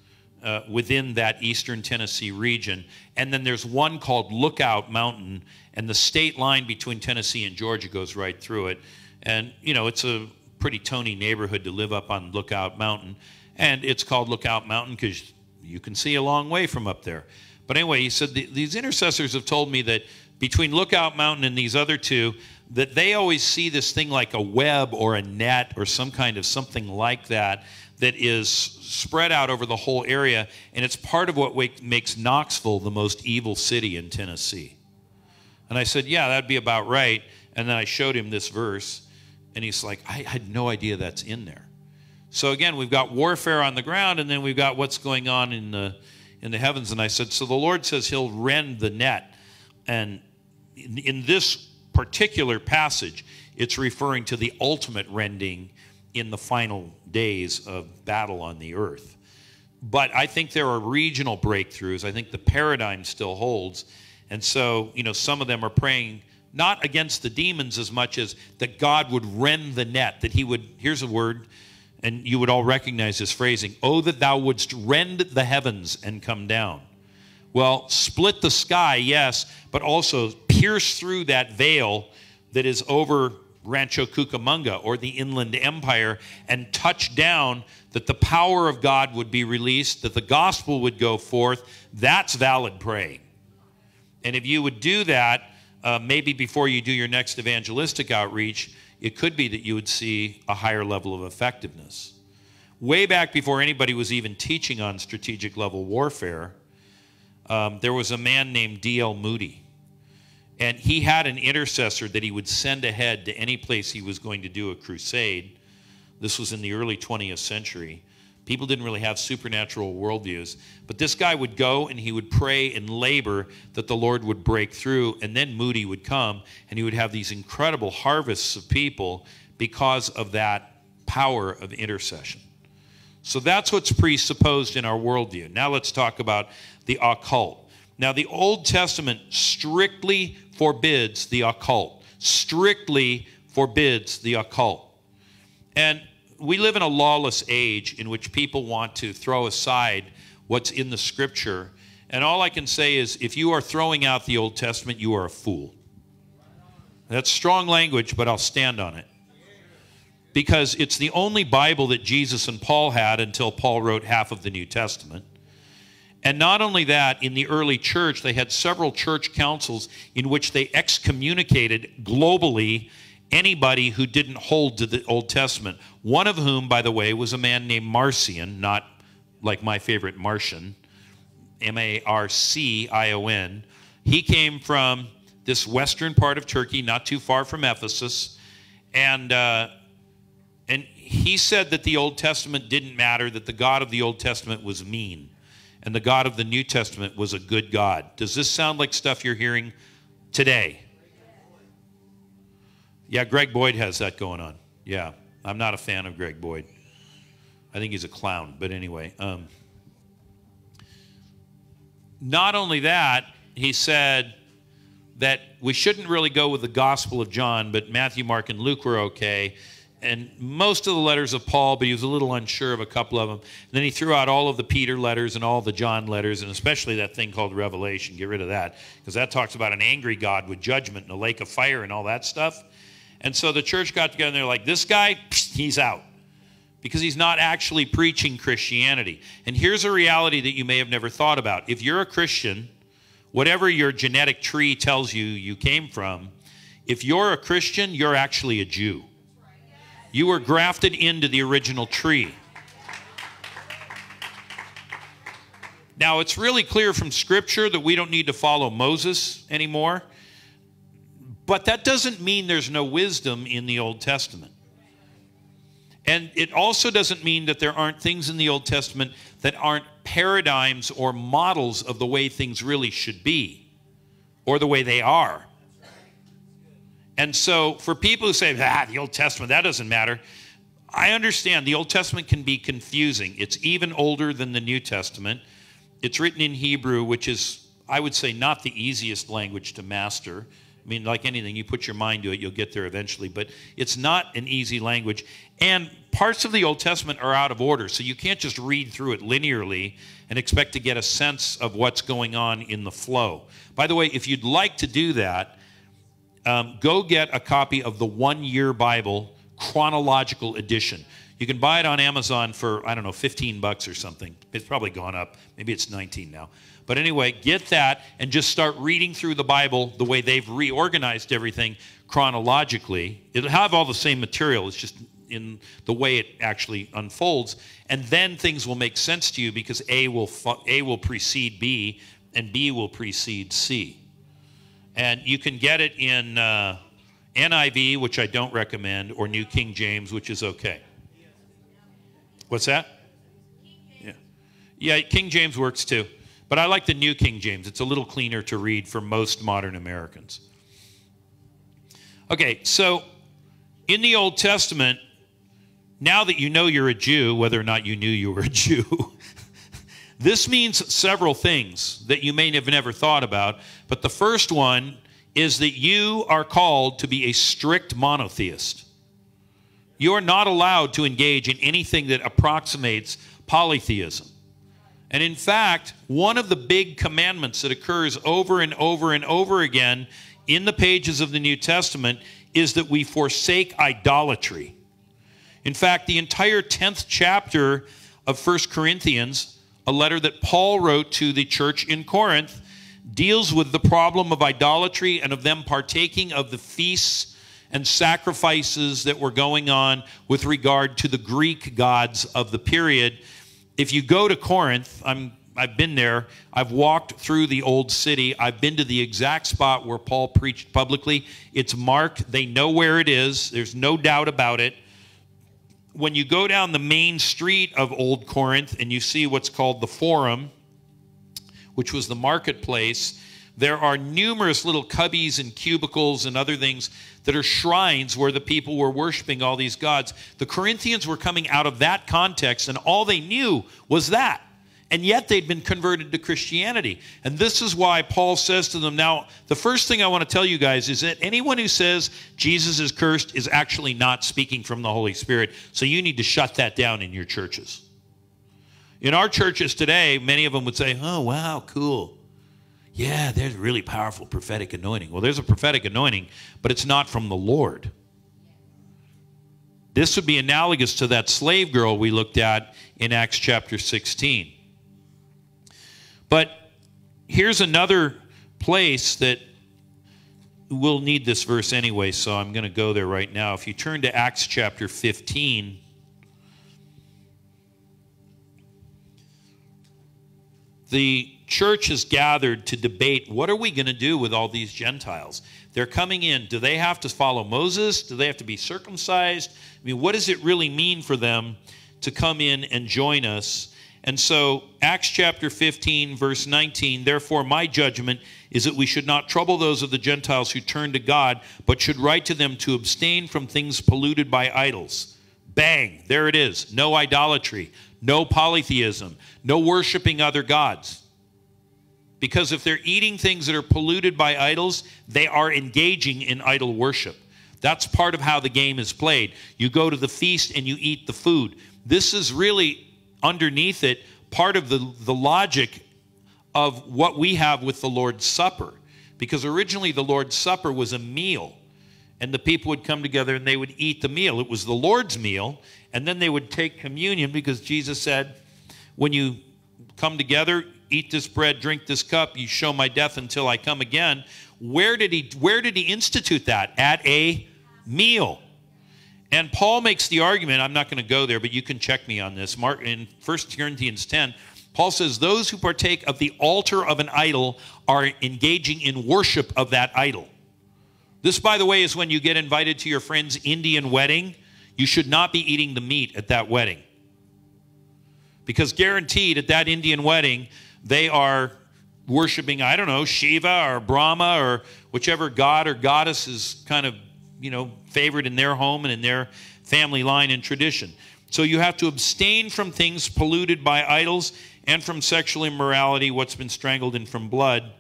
uh, within that eastern Tennessee region. And then there's one called Lookout Mountain, and the state line between Tennessee and Georgia goes right through it. And, you know, it's a pretty tony neighborhood to live up on Lookout Mountain. And it's called Lookout Mountain because you can see a long way from up there. But anyway, he said these intercessors have told me that between Lookout Mountain and these other two, that they always see this thing like a web or a net or some kind of something like that that is spread out over the whole area, and it's part of what makes Knoxville the most evil city in Tennessee. And I said, Yeah, that'd be about right. And then I showed him this verse, and he's like, I had no idea that's in there. So again, we've got warfare on the ground, and then we've got what's going on in the in the heavens. And I said, So the Lord says He'll rend the net. And in, in this particular passage, it's referring to the ultimate rending in the final days of battle on the earth. But I think there are regional breakthroughs. I think the paradigm still holds. And so, you know, some of them are praying not against the demons as much as that God would rend the net, that He would, here's a word, and you would all recognize this phrasing Oh, that thou wouldst rend the heavens and come down. Well, split the sky, yes, but also pierce through that veil that is over Rancho Cucamonga or the Inland Empire and touch down that the power of God would be released, that the gospel would go forth, that's valid praying. And if you would do that, uh, maybe before you do your next evangelistic outreach, it could be that you would see a higher level of effectiveness. Way back before anybody was even teaching on strategic level warfare, um, there was a man named D.L. Moody and he had an intercessor that he would send ahead to any place he was going to do a crusade. This was in the early 20th century. People didn't really have supernatural worldviews. But this guy would go and he would pray and labor that the Lord would break through. And then Moody would come and he would have these incredible harvests of people because of that power of intercession. So that's what's presupposed in our worldview. Now let's talk about the occult. Now, the Old Testament strictly forbids the occult, strictly forbids the occult. And we live in a lawless age in which people want to throw aside what's in the scripture. And all I can say is if you are throwing out the Old Testament, you are a fool. That's strong language, but I'll stand on it. Because it's the only Bible that Jesus and Paul had until Paul wrote half of the New Testament. And not only that, in the early church, they had several church councils in which they excommunicated globally anybody who didn't hold to the Old Testament. One of whom, by the way, was a man named Marcion, not like my favorite Martian, M A R C I O N. He came from this western part of Turkey, not too far from Ephesus. And, uh, and he said that the Old Testament didn't matter, that the God of the Old Testament was mean and the God of the New Testament was a good God. Does this sound like stuff you're hearing today? Yeah, Greg Boyd has that going on. Yeah, I'm not a fan of Greg Boyd. I think he's a clown, but anyway. Um, not only that, he said that we shouldn't really go with the Gospel of John, but Matthew, Mark, and Luke were okay and most of the letters of Paul, but he was a little unsure of a couple of them. And then he threw out all of the Peter letters and all the John letters, and especially that thing called Revelation. Get rid of that, because that talks about an angry God with judgment and a lake of fire and all that stuff. And so the church got together and they're like, this guy, he's out. Because he's not actually preaching Christianity. And here's a reality that you may have never thought about. If you're a Christian, whatever your genetic tree tells you you came from, if you're a Christian, you're actually a Jew. You were grafted into the original tree. Now, it's really clear from Scripture that we don't need to follow Moses anymore, but that doesn't mean there's no wisdom in the Old Testament. And it also doesn't mean that there aren't things in the Old Testament that aren't paradigms or models of the way things really should be or the way they are. And so, for people who say, ah, the Old Testament, that doesn't matter, I understand the Old Testament can be confusing. It's even older than the New Testament. It's written in Hebrew, which is, I would say, not the easiest language to master. I mean, like anything, you put your mind to it, you'll get there eventually. But it's not an easy language. And parts of the Old Testament are out of order, so you can't just read through it linearly and expect to get a sense of what's going on in the flow. By the way, if you'd like to do that, um, go get a copy of the One Year Bible chronological edition. You can buy it on Amazon for, I don't know, 15 bucks or something. It's probably gone up. Maybe it's 19 now. But anyway, get that and just start reading through the Bible the way they've reorganized everything chronologically. It'll have all the same material, it's just in the way it actually unfolds. And then things will make sense to you because A will, A will precede B and B will precede C. And you can get it in uh, NIV, which I don't recommend, or New King James, which is okay. What's that? Yeah. Yeah, King James works too. But I like the New King James. It's a little cleaner to read for most modern Americans. Okay, so in the Old Testament, now that you know you're a Jew, whether or not you knew you were a Jew, this means several things that you may have never thought about. But the first one is that you are called to be a strict monotheist. You are not allowed to engage in anything that approximates polytheism. And in fact, one of the big commandments that occurs over and over and over again in the pages of the New Testament is that we forsake idolatry. In fact, the entire 10th chapter of 1 Corinthians, a letter that Paul wrote to the church in Corinth, deals with the problem of idolatry and of them partaking of the feasts and sacrifices that were going on with regard to the Greek gods of the period. If you go to Corinth, I'm I've been there. I've walked through the old city. I've been to the exact spot where Paul preached publicly. It's marked. They know where it is. There's no doubt about it. When you go down the main street of Old Corinth and you see what's called the Forum, which was the marketplace, there are numerous little cubbies and cubicles and other things that are shrines where the people were worshiping all these gods. The Corinthians were coming out of that context, and all they knew was that. And yet they'd been converted to Christianity. And this is why Paul says to them now, the first thing I want to tell you guys is that anyone who says Jesus is cursed is actually not speaking from the Holy Spirit. So you need to shut that down in your churches. In our churches today, many of them would say, Oh, wow, cool. Yeah, there's a really powerful prophetic anointing. Well, there's a prophetic anointing, but it's not from the Lord. This would be analogous to that slave girl we looked at in Acts chapter 16. But here's another place that we'll need this verse anyway, so I'm going to go there right now. If you turn to Acts chapter 15, the church is gathered to debate what are we going to do with all these Gentiles? They're coming in. Do they have to follow Moses? Do they have to be circumcised? I mean, what does it really mean for them to come in and join us? And so, Acts chapter 15, verse 19, therefore, my judgment is that we should not trouble those of the Gentiles who turn to God, but should write to them to abstain from things polluted by idols. Bang, there it is. No idolatry, no polytheism, no worshiping other gods. Because if they're eating things that are polluted by idols, they are engaging in idol worship. That's part of how the game is played. You go to the feast and you eat the food. This is really underneath it part of the, the logic of what we have with the Lord's Supper. Because originally the Lord's Supper was a meal, and the people would come together and they would eat the meal. It was the Lord's meal, and then they would take communion because Jesus said, When you come together, eat this bread, drink this cup, you show my death until I come again. Where did he where did he institute that? At a meal. And Paul makes the argument, I'm not going to go there, but you can check me on this. Mark in 1 Corinthians 10, Paul says those who partake of the altar of an idol are engaging in worship of that idol. This, by the way, is when you get invited to your friend's Indian wedding. You should not be eating the meat at that wedding. Because guaranteed at that Indian wedding, they are worshiping, I don't know, Shiva or Brahma or whichever god or goddess is kind of, you know, favored in their home and in their family line and tradition. So you have to abstain from things polluted by idols and from sexual immorality, what's been strangled, and from blood.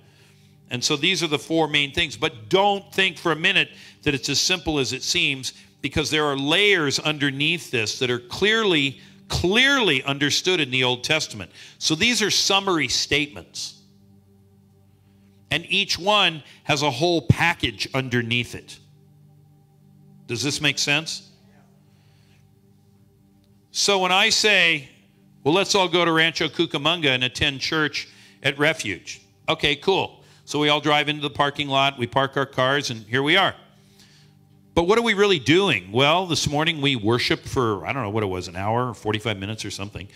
And so these are the four main things. But don't think for a minute that it's as simple as it seems because there are layers underneath this that are clearly clearly understood in the Old Testament. So these are summary statements. And each one has a whole package underneath it. Does this make sense? So when I say, well, let's all go to Rancho Cucamonga and attend church at Refuge. Okay, cool. So we all drive into the parking lot, we park our cars, and here we are. But what are we really doing? Well, this morning we worshiped for, I don't know what it was, an hour, 45 minutes or something.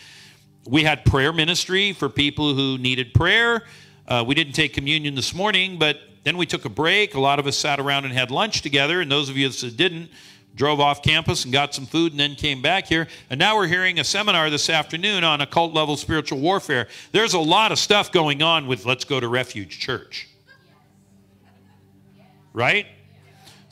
We had prayer ministry for people who needed prayer. Uh, we didn't take communion this morning, but then we took a break. A lot of us sat around and had lunch together, and those of you that didn't drove off campus and got some food and then came back here. And now we're hearing a seminar this afternoon on occult level spiritual warfare. There's a lot of stuff going on with Let's Go to Refuge Church. Right?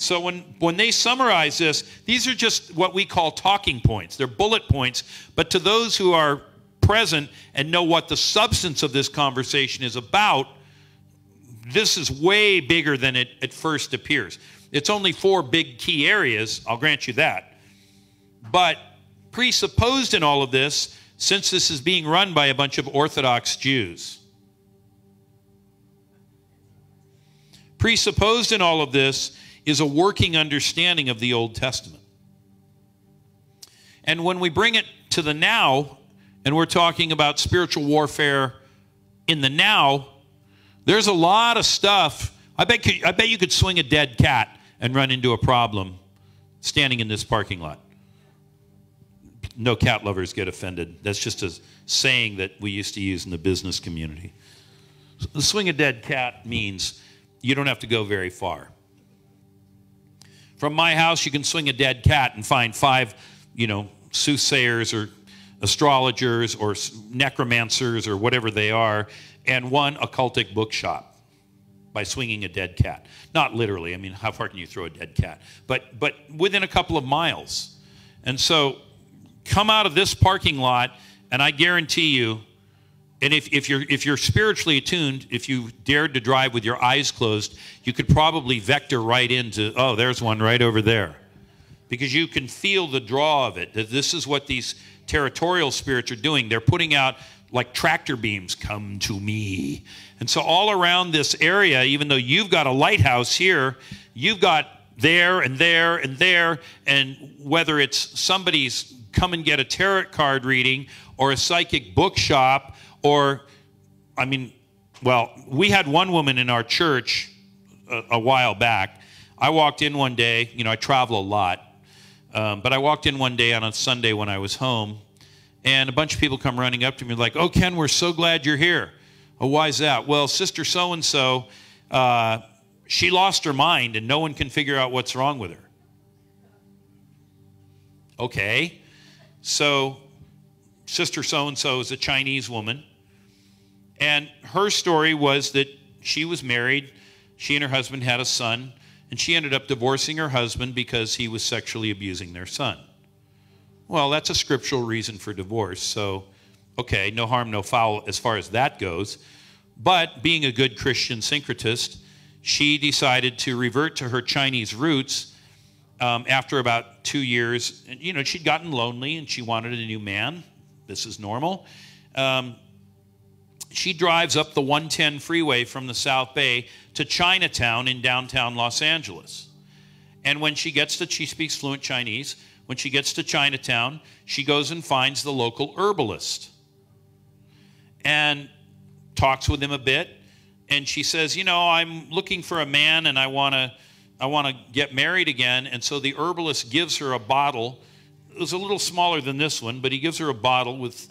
So when, when they summarize this, these are just what we call talking points. They're bullet points. But to those who are present and know what the substance of this conversation is about, this is way bigger than it at first appears. It's only four big key areas, I'll grant you that. But presupposed in all of this, since this is being run by a bunch of Orthodox Jews, presupposed in all of this is a working understanding of the Old Testament. And when we bring it to the now, and we're talking about spiritual warfare in the now, there's a lot of stuff. I bet, I bet you could swing a dead cat and run into a problem standing in this parking lot. No cat lovers get offended. That's just a saying that we used to use in the business community. The swing a dead cat means you don't have to go very far. From my house, you can swing a dead cat and find five, you know, soothsayers or astrologers or necromancers or whatever they are, and one occultic bookshop by swinging a dead cat. Not literally. I mean, how far can you throw a dead cat? But but within a couple of miles. And so come out of this parking lot, and I guarantee you and if, if, you're, if you're spiritually attuned, if you dared to drive with your eyes closed, you could probably vector right into, oh, there's one right over there. Because you can feel the draw of it, that this is what these territorial spirits are doing. They're putting out like tractor beams, come to me. And so, all around this area, even though you've got a lighthouse here, you've got there and there and there. And whether it's somebody's come and get a tarot card reading or a psychic bookshop or, I mean, well, we had one woman in our church a, a while back. I walked in one day, you know, I travel a lot, um, but I walked in one day on a Sunday when I was home, and a bunch of people come running up to me like, "Oh, Ken, we're so glad you're here." Oh, why is that? Well, Sister so and so, she lost her mind, and no one can figure out what's wrong with her. Okay, so Sister so and so is a Chinese woman. And her story was that she was married, she and her husband had a son, and she ended up divorcing her husband because he was sexually abusing their son. Well, that's a scriptural reason for divorce, so okay, no harm, no foul as far as that goes. But being a good Christian syncretist, she decided to revert to her Chinese roots um, after about two years. And, you know, she'd gotten lonely and she wanted a new man. This is normal. Um, she drives up the 110 freeway from the South Bay to Chinatown in downtown Los Angeles. And when she gets to, she speaks fluent Chinese. When she gets to Chinatown, she goes and finds the local herbalist and talks with him a bit. And she says, You know, I'm looking for a man and I want to. I want to get married again. And so the herbalist gives her a bottle. It was a little smaller than this one, but he gives her a bottle with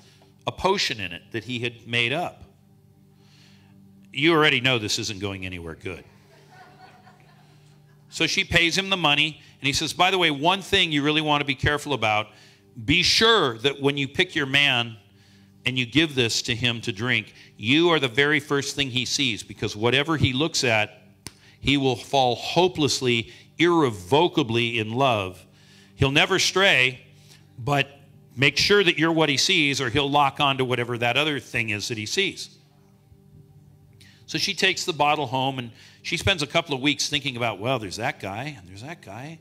a potion in it that he had made up you already know this isn't going anywhere good. So she pays him the money, and he says, By the way, one thing you really want to be careful about be sure that when you pick your man and you give this to him to drink, you are the very first thing he sees, because whatever he looks at, he will fall hopelessly, irrevocably in love. He'll never stray, but make sure that you're what he sees, or he'll lock on to whatever that other thing is that he sees. So she takes the bottle home and she spends a couple of weeks thinking about, well, there's that guy and there's that guy.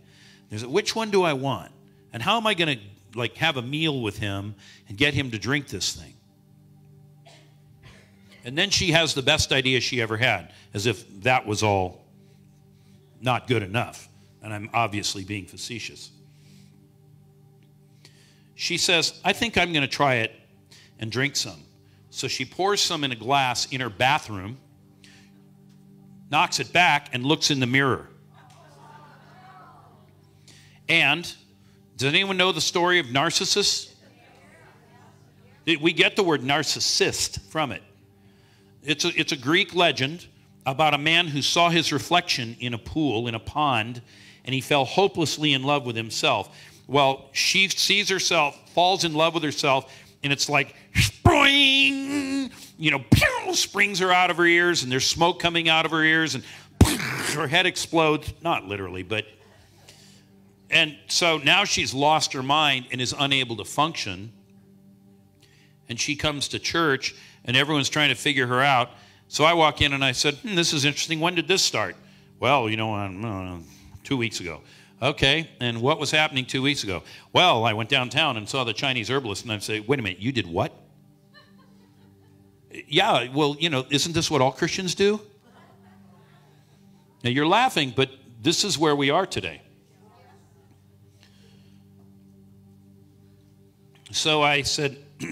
There's a, which one do I want? And how am I going to like have a meal with him and get him to drink this thing? And then she has the best idea she ever had, as if that was all not good enough. And I'm obviously being facetious. She says, I think I'm going to try it and drink some. So she pours some in a glass in her bathroom, knocks it back, and looks in the mirror. And does anyone know the story of Narcissus? We get the word narcissist from it. It's a, it's a Greek legend about a man who saw his reflection in a pool, in a pond, and he fell hopelessly in love with himself. Well, she sees herself, falls in love with herself, and it's like, spring, you know, pew, springs are out of her ears, and there's smoke coming out of her ears, and her head explodes. Not literally, but. And so now she's lost her mind and is unable to function. And she comes to church, and everyone's trying to figure her out. So I walk in and I said, hmm, This is interesting. When did this start? Well, you know, uh, two weeks ago. Okay, and what was happening two weeks ago? Well, I went downtown and saw the Chinese herbalist, and I say, Wait a minute, you did what? Yeah, well, you know, isn't this what all Christians do? Now you're laughing, but this is where we are today. So I said,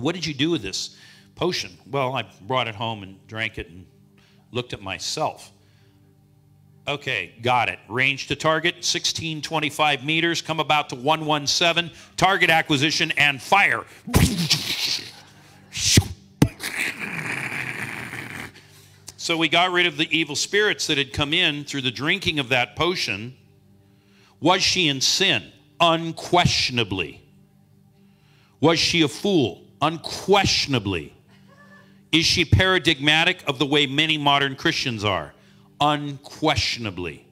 What did you do with this potion? Well, I brought it home and drank it and looked at myself. Okay, got it. Range to target 1625 meters, come about to 117. Target acquisition and fire. So we got rid of the evil spirits that had come in through the drinking of that potion. Was she in sin? Unquestionably. Was she a fool? Unquestionably. Is she paradigmatic of the way many modern Christians are? Unquestionably.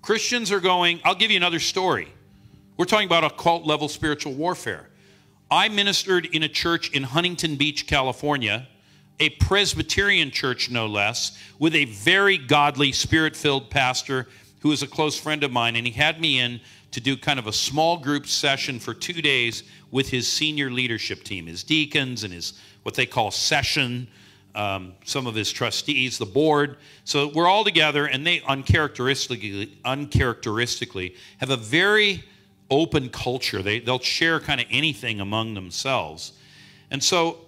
Christians are going, I'll give you another story. We're talking about occult level spiritual warfare. I ministered in a church in Huntington Beach, California, a Presbyterian church no less, with a very godly, spirit filled pastor who is a close friend of mine. And he had me in to do kind of a small group session for two days with his senior leadership team, his deacons and his what they call session, um, some of his trustees, the board. So we're all together, and they uncharacteristically, uncharacteristically have a very open culture. They, they'll share kind of anything among themselves. And so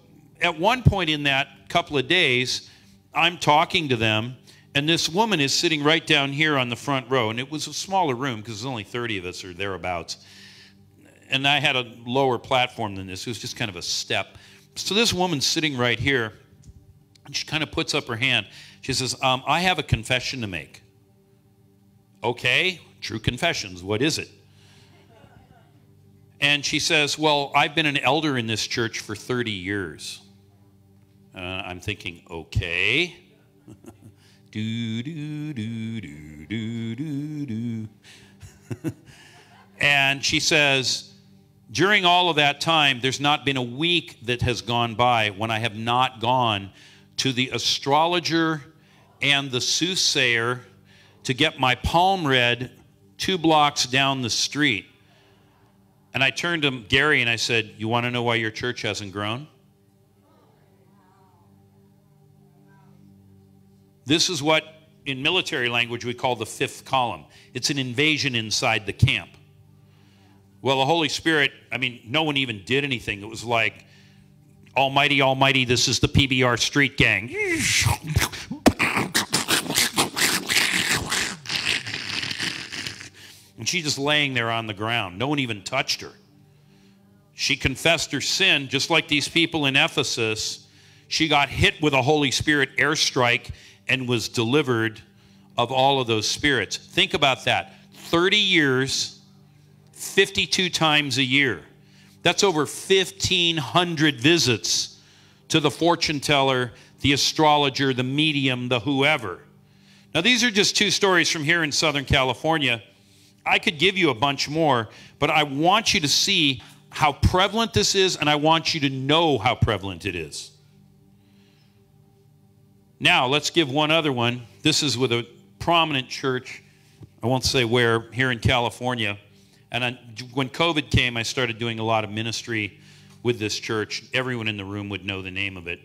at one point in that couple of days, I'm talking to them, and this woman is sitting right down here on the front row. And it was a smaller room because there's only 30 of us or thereabouts. And I had a lower platform than this, it was just kind of a step. So this woman's sitting right here, and she kind of puts up her hand. She says, um, I have a confession to make. Okay, true confessions. What is it? And she says, Well, I've been an elder in this church for 30 years. Uh, I'm thinking, okay. do, do, do, do, do, do, do. and she says, during all of that time, there's not been a week that has gone by when I have not gone to the astrologer and the soothsayer to get my palm read two blocks down the street. And I turned to Gary and I said, You want to know why your church hasn't grown? This is what, in military language, we call the fifth column. It's an invasion inside the camp. Well, the Holy Spirit, I mean, no one even did anything. It was like, Almighty, Almighty, this is the PBR street gang. And she's just laying there on the ground. No one even touched her. She confessed her sin, just like these people in Ephesus. She got hit with a Holy Spirit airstrike and was delivered of all of those spirits. Think about that 30 years, 52 times a year. That's over 1,500 visits to the fortune teller, the astrologer, the medium, the whoever. Now, these are just two stories from here in Southern California. I could give you a bunch more, but I want you to see how prevalent this is, and I want you to know how prevalent it is. Now, let's give one other one. This is with a prominent church, I won't say where, here in California. And I, when COVID came, I started doing a lot of ministry with this church. Everyone in the room would know the name of it.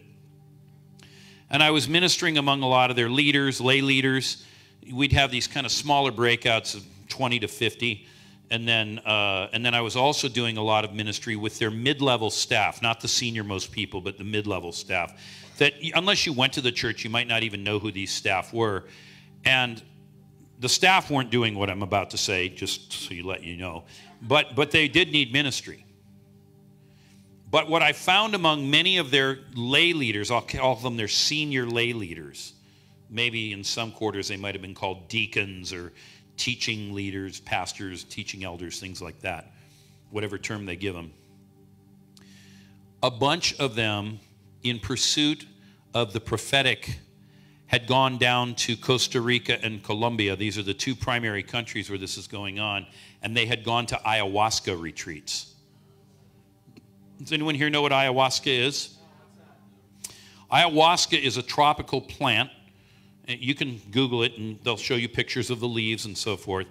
And I was ministering among a lot of their leaders, lay leaders. We'd have these kind of smaller breakouts of 20 to 50 and then uh, and then I was also doing a lot of ministry with their mid-level staff, not the senior most people, but the mid-level staff. That unless you went to the church, you might not even know who these staff were, and the staff weren't doing what I'm about to say, just so you let you know, but but they did need ministry. But what I found among many of their lay leaders, I'll call them their senior lay leaders, maybe in some quarters they might have been called deacons or teaching leaders, pastors, teaching elders, things like that, whatever term they give them. A bunch of them, in pursuit of the prophetic, had gone down to Costa Rica and Colombia. These are the two primary countries where this is going on. And they had gone to ayahuasca retreats. Does anyone here know what ayahuasca is? Ayahuasca is a tropical plant you can Google it and they'll show you pictures of the leaves and so forth.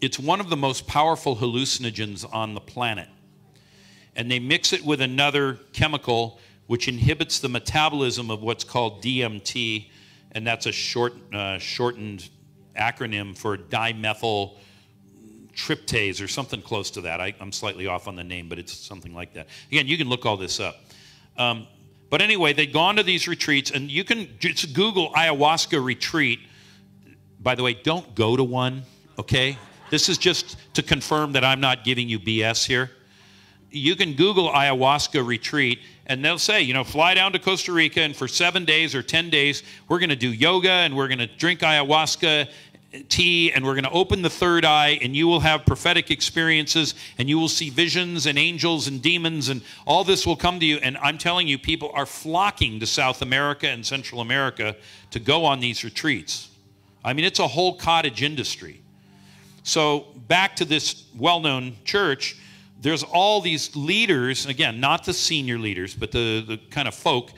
It's one of the most powerful hallucinogens on the planet. And they mix it with another chemical which inhibits the metabolism of what's called DMT, and that's a short, uh, shortened acronym for dimethyl tryptase or something close to that. I, am slightly off on the name, but it's something like that. Again, you can look all this up. Um, but anyway, they'd gone to these retreats, and you can just Google ayahuasca retreat. By the way, don't go to one, okay? This is just to confirm that I'm not giving you BS here. You can Google ayahuasca retreat, and they'll say, you know, fly down to Costa Rica, and for seven days or 10 days, we're going to do yoga and we're going to drink ayahuasca tea and we're going to open the third eye and you will have prophetic experiences and you will see visions and angels and demons and all this will come to you. And i'm telling you people are flocking to south america and central america to go on these retreats. I mean it's a whole cottage industry. So back to this well-known church there's all these leaders again not the senior leaders but the, the kind of folk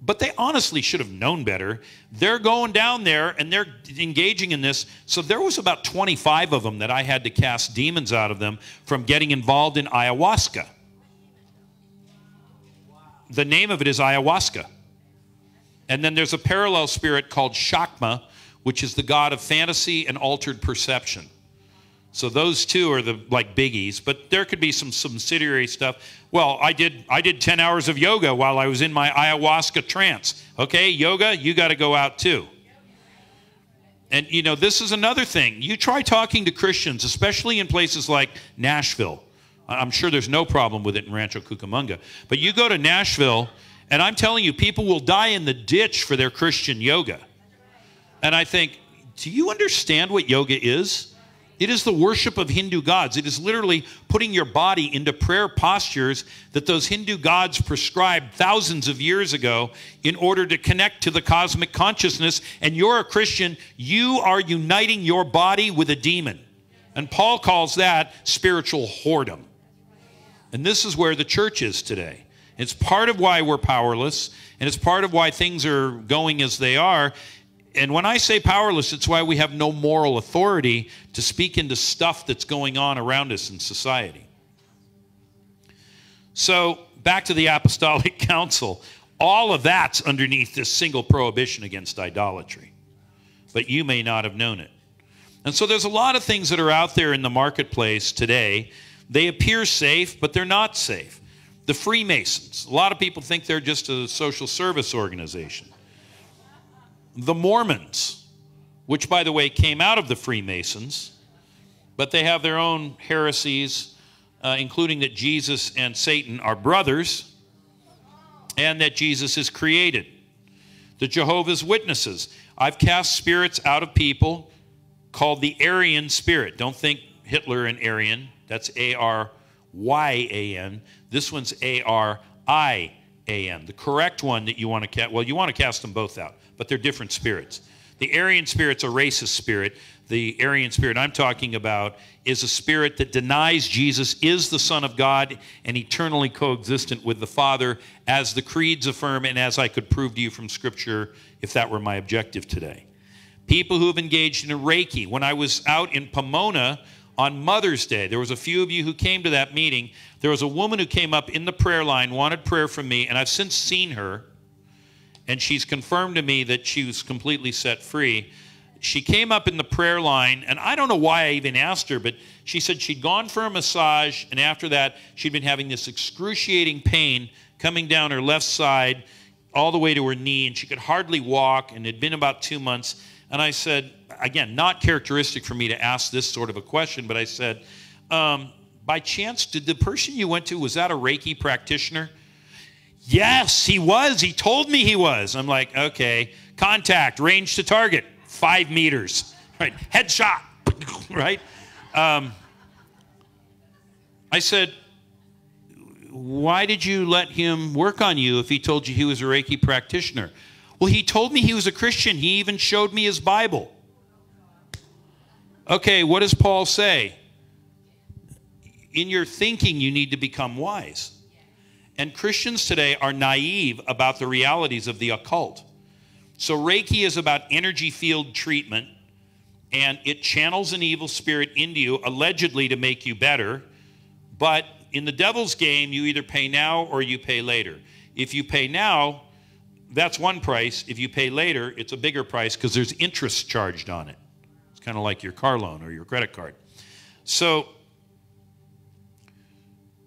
but they honestly should have known better. They're going down there and they're engaging in this. So there was about 25 of them that I had to cast demons out of them from getting involved in ayahuasca. The name of it is ayahuasca. And then there's a parallel spirit called Shakma, which is the god of fantasy and altered perception. So those two are the like biggies, but there could be some subsidiary stuff. Well, I did I did 10 hours of yoga while I was in my ayahuasca trance. Okay, yoga, you got to go out too. And you know, this is another thing. You try talking to Christians, especially in places like Nashville. I'm sure there's no problem with it in Rancho Cucamonga. But you go to Nashville, and I'm telling you, people will die in the ditch for their Christian yoga. And I think, do you understand what yoga is? It is the worship of Hindu gods. It is literally putting your body into prayer postures that those Hindu gods prescribed thousands of years ago in order to connect to the cosmic consciousness. And you're a Christian, you are uniting your body with a demon. And Paul calls that spiritual whoredom. And this is where the church is today. It's part of why we're powerless, and it's part of why things are going as they are and when I say powerless, it's why we have no moral authority to speak into stuff that's going on around us in society. So, back to the Apostolic Council. All of that's underneath this single prohibition against idolatry. But you may not have known it. And so, there's a lot of things that are out there in the marketplace today. They appear safe, but they're not safe. The Freemasons, a lot of people think they're just a social service organization the Mormons, which, by the way, came out of the Freemasons, but they have their own heresies, uh, including that Jesus and Satan are brothers and that Jesus is created. The Jehovah's Witnesses. I've cast spirits out of people called the Aryan spirit. Don't think Hitler and Aryan. That's A R Y A N. This one's A R I A N. The correct one that you want to cast, well, you want to cast them both out but they're different spirits. The Aryan spirit's a racist spirit. The Arian spirit I'm talking about is a spirit that denies Jesus is the Son of God and eternally coexistent with the Father, as the creeds affirm and as I could prove to you from Scripture if that were my objective today. People who have engaged in Reiki. When I was out in Pomona on Mother's Day, there was a few of you who came to that meeting. There was a woman who came up in the prayer line, wanted prayer from me, and I've since seen her, and she's confirmed to me that she was completely set free she came up in the prayer line, and I don't know why I even asked her, but she said she'd gone for a massage, and after that, she'd been having this excruciating pain coming down her left side all the way to her knee, and she could hardly walk, and it had been about two months. And I said, again, not characteristic for me to ask this sort of a question, but I said, um, by chance, did the person you went to, was that a Reiki practitioner? Yes, he was. He told me he was. I'm like, okay, contact, range to target five meters, right? Headshot, right? Um, I said, why did you let him work on you if he told you he was a Reiki practitioner? Well, he told me he was a Christian. He even showed me his Bible. Okay, what does Paul say? In your thinking, you need to become wise. And Christians today are naive about the realities of the occult. So, Reiki is about energy field treatment, and it channels an evil spirit into you, allegedly to make you better. But in the devil's game, you either pay now or you pay later. If you pay now, that's one price. If you pay later, it's a bigger price because there's interest charged on it. It's kind of like your car loan or your credit card. So,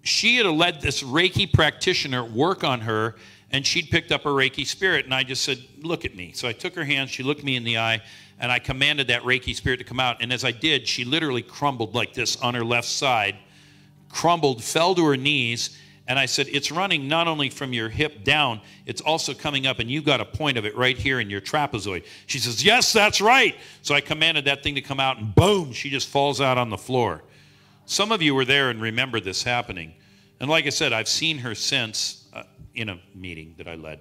she had led this Reiki practitioner work on her and she'd picked up a Reiki spirit, and I just said, Look at me. So I took her hand, she looked me in the eye, and I commanded that Reiki spirit to come out. And as I did, she literally crumbled like this on her left side, crumbled, fell to her knees. And I said, It's running not only from your hip down, it's also coming up, and you've got a point of it right here in your trapezoid. She says, Yes, that's right. So I commanded that thing to come out, and boom, she just falls out on the floor. Some of you were there and remember this happening. And like I said, I've seen her since uh, in a meeting that I led.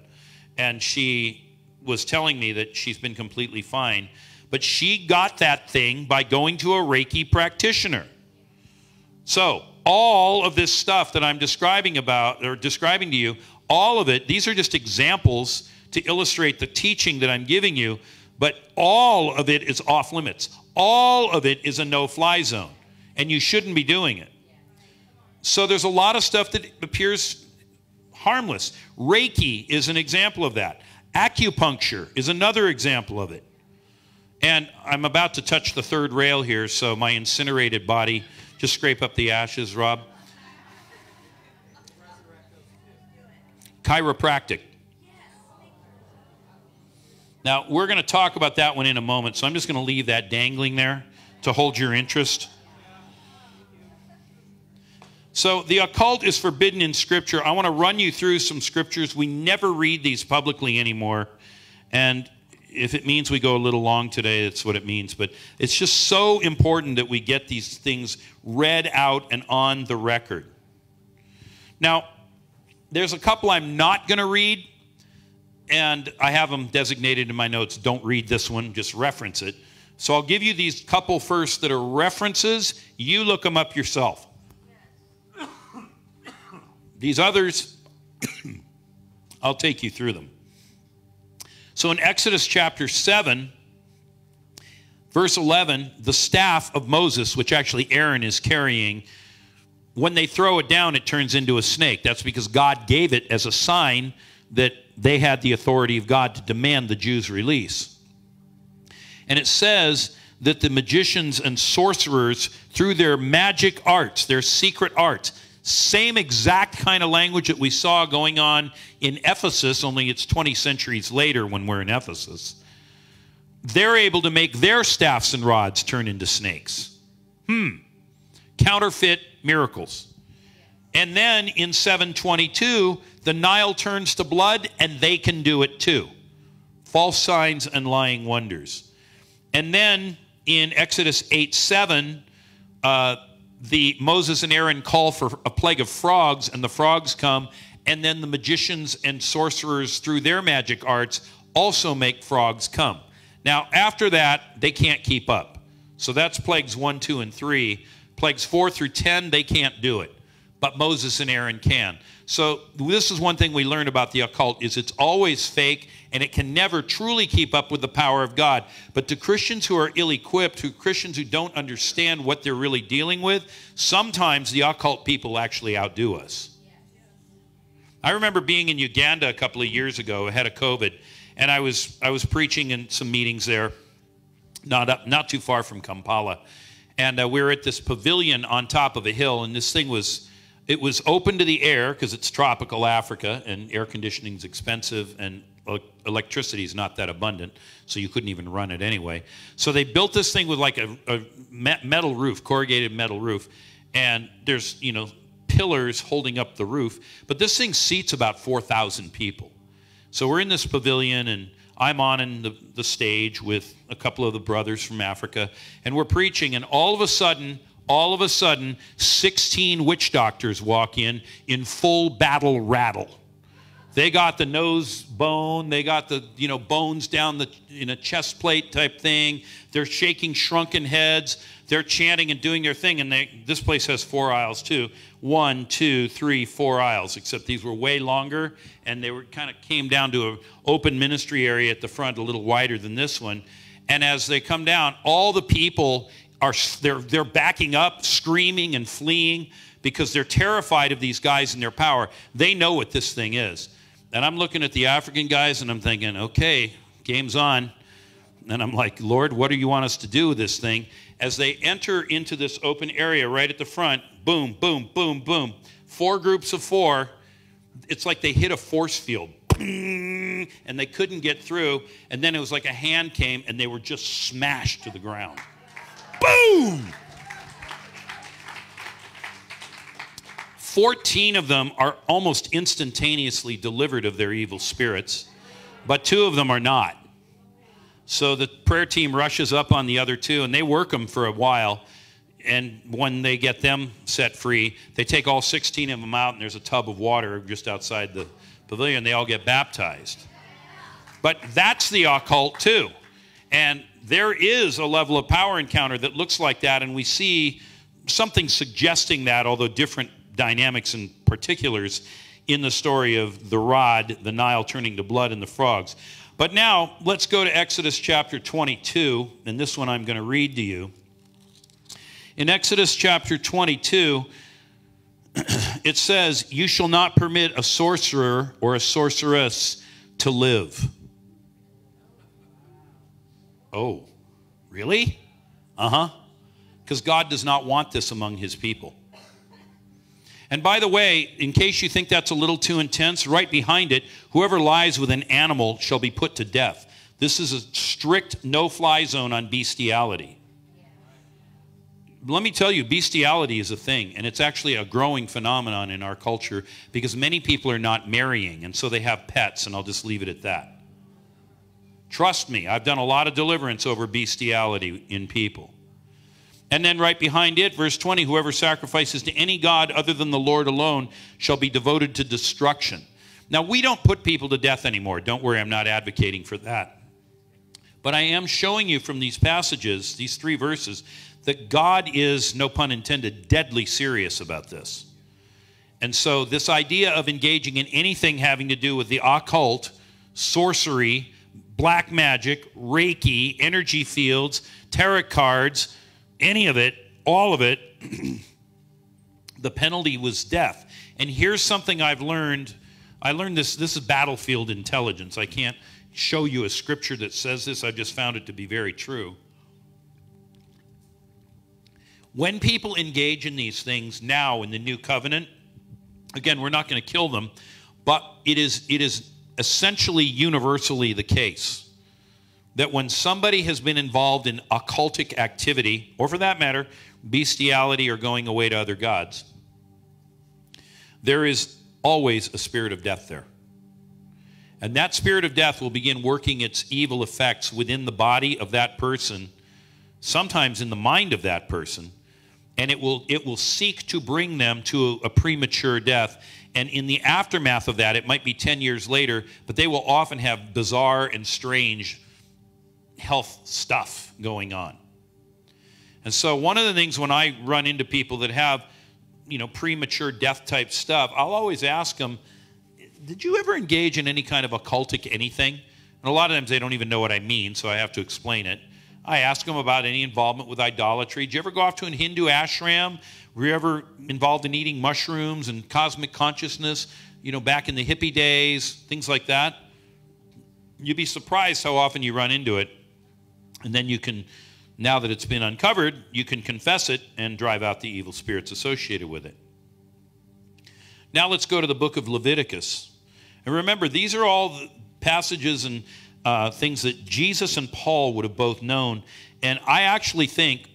And she was telling me that she's been completely fine. But she got that thing by going to a Reiki practitioner. So, all of this stuff that I'm describing about or describing to you, all of it, these are just examples to illustrate the teaching that I'm giving you, but all of it is off limits. All of it is a no fly zone, and you shouldn't be doing it. So, there's a lot of stuff that appears harmless. Reiki is an example of that. Acupuncture is another example of it. And I'm about to touch the third rail here, so my incinerated body, just scrape up the ashes, Rob. Chiropractic. Now, we're going to talk about that one in a moment, so I'm just going to leave that dangling there to hold your interest. So the occult is forbidden in Scripture. I want to run you through some scriptures. We never read these publicly anymore. And if it means we go a little long today, that's what it means. But it's just so important that we get these things read out and on the record. Now, there's a couple I'm not going to read, and I have them designated in my notes. Don't read this one, just reference it. So I'll give you these couple first that are references. You look them up yourself. These others, I'll take you through them. So in Exodus chapter 7, verse 11, the staff of Moses, which actually Aaron is carrying, when they throw it down, it turns into a snake. That's because God gave it as a sign that they had the authority of God to demand the Jews' release. And it says that the magicians and sorcerers, through their magic arts, their secret arts, same exact kind of language that we saw going on in Ephesus, only it's 20 centuries later when we're in Ephesus. They're able to make their staffs and rods turn into snakes. Hmm. Counterfeit miracles. And then in 722, the Nile turns to blood, and they can do it too. False signs and lying wonders. And then in Exodus 8 7, uh, the Moses and Aaron call for a plague of frogs, and the frogs come, and then the magicians and sorcerers, through their magic arts, also make frogs come. Now, after that, they can't keep up. So that's plagues 1, 2, and 3. Plagues 4 through 10, they can't do it. But Moses and Aaron can. So this is one thing we learned about the occult is it's always fake and it can never truly keep up with the power of God. But to Christians who are ill-equipped, to Christians who don't understand what they're really dealing with, sometimes the occult people actually outdo us. I remember being in Uganda a couple of years ago ahead of COVID, and I was I was preaching in some meetings there, not up, not too far from Kampala, and uh, we were at this pavilion on top of a hill, and this thing was it was open to the air because it's tropical Africa and air conditioning is expensive and electricity is not that abundant, so you couldn't even run it anyway. So they built this thing with like a, a metal roof, corrugated metal roof, and there's you know pillars holding up the roof. But this thing seats about 4,000 people. So we're in this pavilion, and I'm on in the, the stage with a couple of the brothers from Africa, and we're preaching, and all of a sudden, all of a sudden, 16 witch doctors walk in in full battle rattle. They got the nose bone, they got the you know bones down the in a chest plate type thing. They're shaking shrunken heads. They're chanting and doing their thing, and they, this place has four aisles too one, two, three, four aisles, except these were way longer and they were kind of came down to an open ministry area at the front, a little wider than this one. And as they come down, all the people are they're they're backing up, screaming and fleeing because they're terrified of these guys and their power. They know what this thing is. And I'm looking at the African guys and I'm thinking, okay, game's on. And I'm like, Lord, what do you want us to do with this thing? As they enter into this open area right at the front, boom, boom, boom, boom. Four groups of four. It's like they hit a force field. And they couldn't get through. And then it was like a hand came and they were just smashed to the ground. Boom! 14 of them are almost instantaneously delivered of their evil spirits, but two of them are not. So the prayer team rushes up on the other two and they work them for a while and when they get them set free, they take all 16 of them out, and there's a tub of water just outside the pavilion. They all get baptized. But that's the occult, too. And there is a level of power encounter that looks like that, and we see something suggesting that, although different dynamics and particulars in the story of the rod, the Nile turning to blood, and the frogs. But now let's go to Exodus chapter 22, and this one I'm going to read to you. In Exodus chapter 22, it says, You shall not permit a sorcerer or a sorceress to live. Oh, really? Uh huh. Because God does not want this among his people. And by the way, in case you think that's a little too intense, right behind it, whoever lies with an animal shall be put to death. This is a strict no fly zone on bestiality let me tell you, bestiality is a thing, and it's actually a growing phenomenon in our culture because many people are not marrying, and so they have pets, and I'll just leave it at that. Trust me, I've done a lot of deliverance over bestiality in people. And then right behind it, verse 20 whoever sacrifices to any God other than the Lord alone shall be devoted to destruction. Now, we don't put people to death anymore. Don't worry, I'm not advocating for that. But I am showing you from these passages, these three verses, that God is, no pun intended, deadly serious about this. And so, this idea of engaging in anything having to do with the occult, sorcery, black magic, Reiki, energy fields, tarot cards, any of it, all of it, the penalty was death. And here's something I've learned. I learned this. This is battlefield intelligence. I can't show you a scripture that says this. I've just found it to be very true. When people engage in these things now in the new covenant, again, we're not going to kill them, but it is, it is essentially universally the case that when somebody has been involved in occultic activity, or for that matter, bestiality or going away to other gods, there is always a spirit of death there. And that spirit of death will begin working its evil effects within the body of that person, sometimes in the mind of that person, and it will it will seek to bring them to a, a, premature death and in the aftermath of that it might be 10 years later but they will often have bizarre and strange health stuff going on. And so one of the things when I run into people that have, you know, premature death type stuff, I'll always ask them, did you ever engage in any kind of occultic anything? And a lot of times they don't even know what I mean, so I have to explain it. I ask them about any involvement with idolatry. Did you ever go off to a Hindu ashram? Were you ever involved in eating mushrooms and cosmic consciousness, you know, back in the hippie days, things like that? You'd be surprised how often you run into it. And then you can, now that it's been uncovered, you can confess it and drive out the evil spirits associated with it. Now let's go to the book of Leviticus. And remember, these are all the passages and uh, things that Jesus and Paul would have both known. And I actually think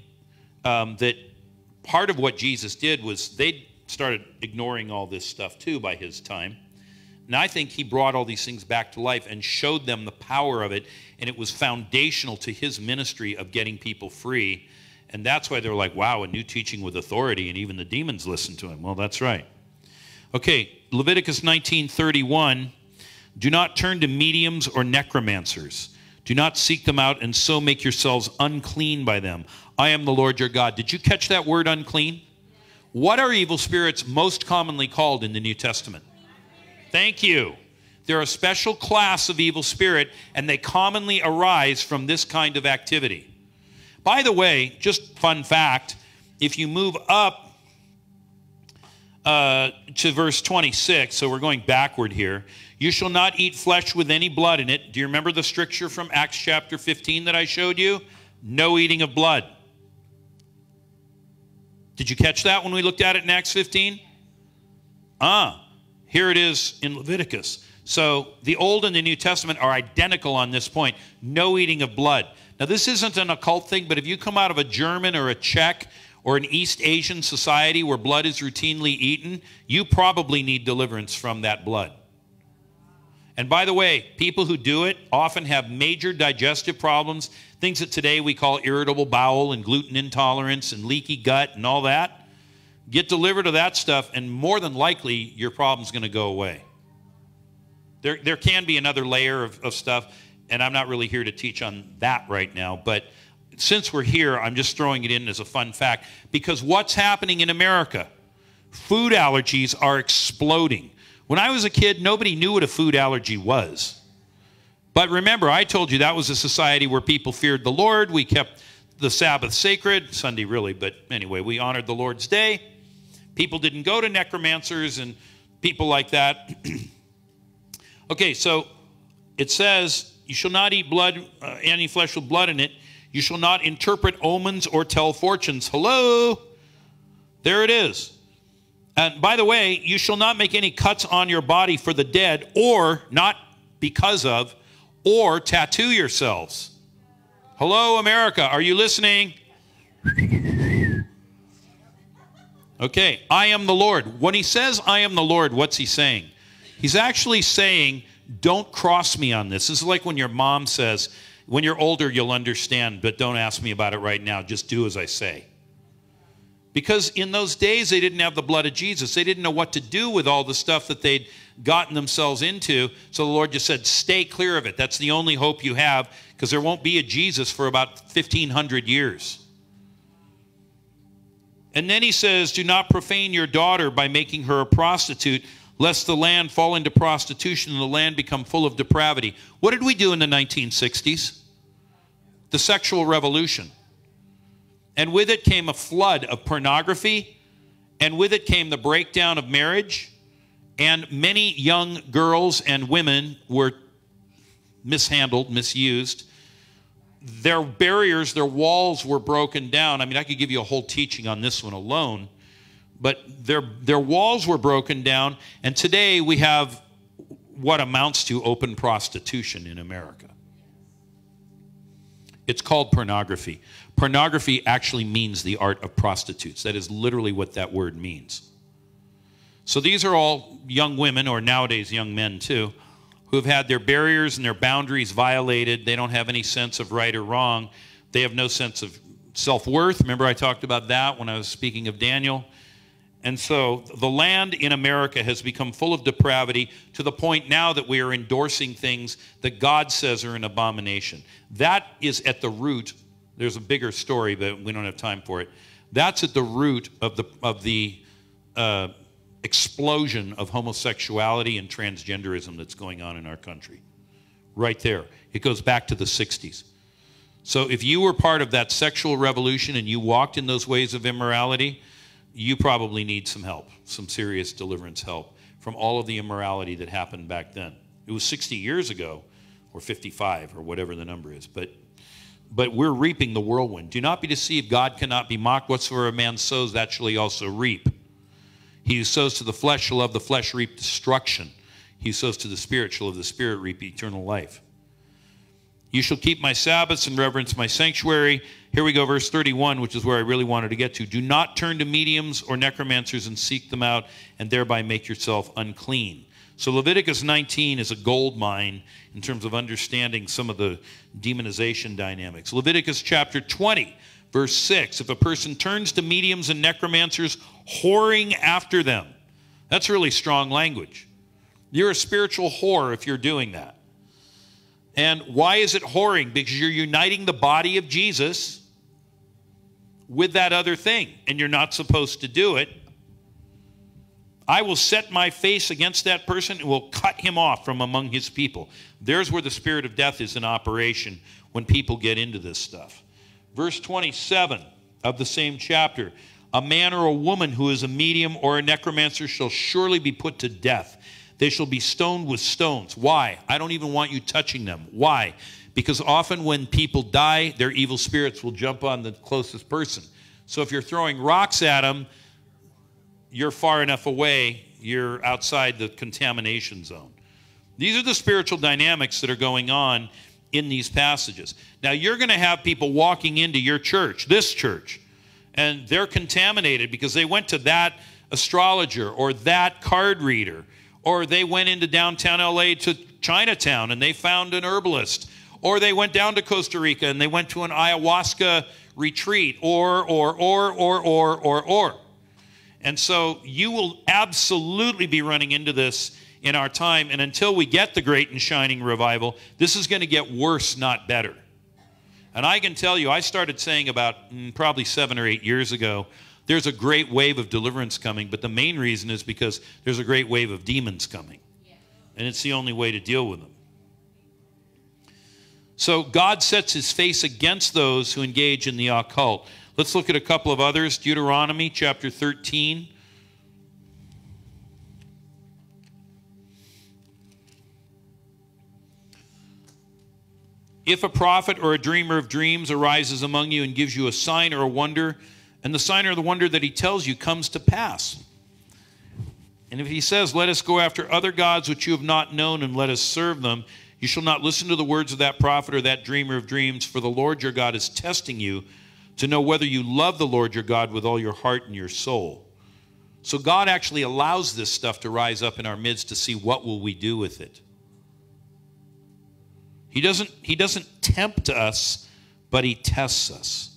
um, that part of what Jesus did was they started ignoring all this stuff too by his time. And I think he brought all these things back to life and showed them the power of it. And it was foundational to his ministry of getting people free. And that's why they're like, wow, a new teaching with authority. And even the demons listen to him. Well, that's right. Okay, Leviticus 19:31. Do not turn to mediums or necromancers. Do not seek them out and so make yourselves unclean by them. I am the Lord your God. Did you catch that word unclean? What are evil spirits most commonly called in the New Testament? Thank you. They're a special class of evil spirit, and they commonly arise from this kind of activity. By the way, just fun fact if you move up uh, to verse 26, so we're going backward here. You shall not eat flesh with any blood in it. Do you remember the stricture from Acts chapter 15 that I showed you? No eating of blood. Did you catch that when we looked at it in Acts 15? Ah, here it is in Leviticus. So the Old and the New Testament are identical on this point no eating of blood. Now, this isn't an occult thing, but if you come out of a German or a Czech or an East Asian society where blood is routinely eaten, you probably need deliverance from that blood. And by the way, people who do it often have major digestive problems, things that today we call irritable bowel and gluten intolerance and leaky gut and all that. Get delivered of that stuff, and more than likely, your problem's going to go away. There, there can be another layer of, of stuff, and I'm not really here to teach on that right now, but since we're here, I'm just throwing it in as a fun fact because what's happening in America? Food allergies are exploding. When I was a kid, nobody knew what a food allergy was. But remember, I told you that was a society where people feared the Lord. We kept the Sabbath sacred, Sunday really, but anyway, we honored the Lord's day. People didn't go to necromancers and people like that. okay, so it says, You shall not eat blood, uh, any flesh with blood in it. You shall not interpret omens or tell fortunes. Hello? There it is. And by the way, you shall not make any cuts on your body for the dead, or not because of, or tattoo yourselves. Hello, America. Are you listening? Okay, I am the Lord. When he says, I am the Lord, what's he saying? He's actually saying, don't cross me on this. This is like when your mom says, when you're older, you'll understand, but don't ask me about it right now. Just do as I say. Because in those days, they didn't have the blood of Jesus. They didn't know what to do with all the stuff that they'd gotten themselves into. So the Lord just said, stay clear of it. That's the only hope you have, because there won't be a Jesus for about 1,500 years. And then he says, Do not profane your daughter by making her a prostitute, lest the land fall into prostitution and the land become full of depravity. What did we do in the 1960s? The sexual revolution. And with it came a flood of pornography, and with it came the breakdown of marriage, and many young girls and women were mishandled, misused. Their barriers, their walls were broken down. I mean, I could give you a whole teaching on this one alone, but their, their walls were broken down, and today we have what amounts to open prostitution in America. It's called pornography. Pornography actually means the art of prostitutes. That is literally what that word means. So these are all young women, or nowadays young men too, who have had their barriers and their boundaries violated. They don't have any sense of right or wrong. They have no sense of self worth. Remember, I talked about that when I was speaking of Daniel. And so the land in America has become full of depravity to the point now that we are endorsing things that God says are an abomination. That is at the root. There's a bigger story, but we don't have time for it. That's at the root of the of the uh, explosion of homosexuality and transgenderism that's going on in our country. Right there, it goes back to the '60s. So if you were part of that sexual revolution and you walked in those ways of immorality you probably need some help, some serious deliverance help from all of the immorality that happened back then. It was 60 years ago, or 55, or whatever the number is. But, but we're reaping the whirlwind. Do not be deceived. God cannot be mocked. Whatsoever a man sows, that shall he also reap. He who sows to the flesh shall of the flesh reap destruction. He who sows to the Spirit shall of the Spirit reap eternal life. You shall keep my Sabbaths and reverence my sanctuary. Here we go, verse 31, which is where I really wanted to get to. Do not turn to mediums or necromancers and seek them out and thereby make yourself unclean. So Leviticus 19 is a gold mine in terms of understanding some of the demonization dynamics. Leviticus chapter 20, verse 6 if a person turns to mediums and necromancers, whoring after them, that's really strong language. You're a spiritual whore if you're doing that. And why is it whoring? Because you're uniting the body of Jesus with that other thing, and you're not supposed to do it. I will set my face against that person and will cut him off from among his people. There's where the spirit of death is in operation when people get into this stuff. Verse 27 of the same chapter A man or a woman who is a medium or a necromancer shall surely be put to death. They shall be stoned with stones. Why? I don't even want you touching them. Why? Because often when people die, their evil spirits will jump on the closest person. So if you're throwing rocks at them, you're far enough away, you're outside the contamination zone. These are the spiritual dynamics that are going on in these passages. Now, you're going to have people walking into your church, this church, and they're contaminated because they went to that astrologer or that card reader or they went into downtown LA to Chinatown and they found an herbalist. Or they went down to Costa Rica and they went to an ayahuasca retreat. Or, or, or, or, or, or, or. And so you will absolutely be running into this in our time. And until we get the great and shining revival, this is going to get worse, not better. And I can tell you, I started saying about mm, probably seven or eight years ago there's a great wave of deliverance coming, but the main reason is because there's a great wave of demons coming. And it's the only way to deal with them. So God sets his face against those who engage in the occult. Let's look at a couple of others. Deuteronomy chapter 13. If a prophet or a dreamer of dreams arises among you and gives you a sign or a wonder, and the sign or the wonder that he tells you comes to pass. And if he says, Let us go after other gods which you have not known and let us serve them, you shall not listen to the words of that prophet or that dreamer of dreams, for the Lord your God is testing you to know whether you love the Lord your God with all your heart and your soul. So God actually allows this stuff to rise up in our midst to see what will we do with it. He doesn't, he doesn't tempt us, but he tests us.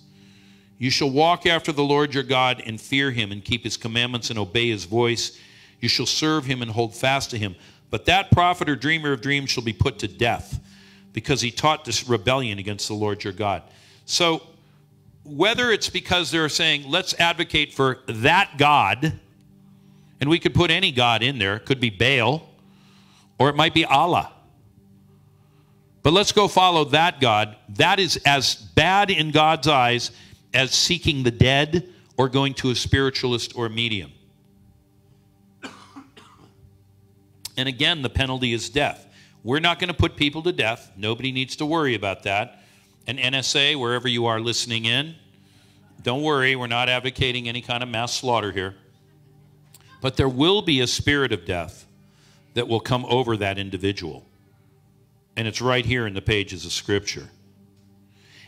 You shall walk after the Lord your God and fear him and keep his commandments and obey his voice. You shall serve him and hold fast to him. But that prophet or dreamer of dreams shall be put to death because he taught this rebellion against the Lord your God. So, whether it's because they're saying, let's advocate for that God, and we could put any God in there, it could be Baal, or it might be Allah. But let's go follow that God. That is as bad in God's eyes as seeking the dead or going to a spiritualist or a medium. And again, the penalty is death. We're not going to put people to death. Nobody needs to worry about that. And NSA, wherever you are listening in, don't worry, we're not advocating any kind of mass slaughter here. But there will be a spirit of death that will come over that individual. And it's right here in the pages of Scripture.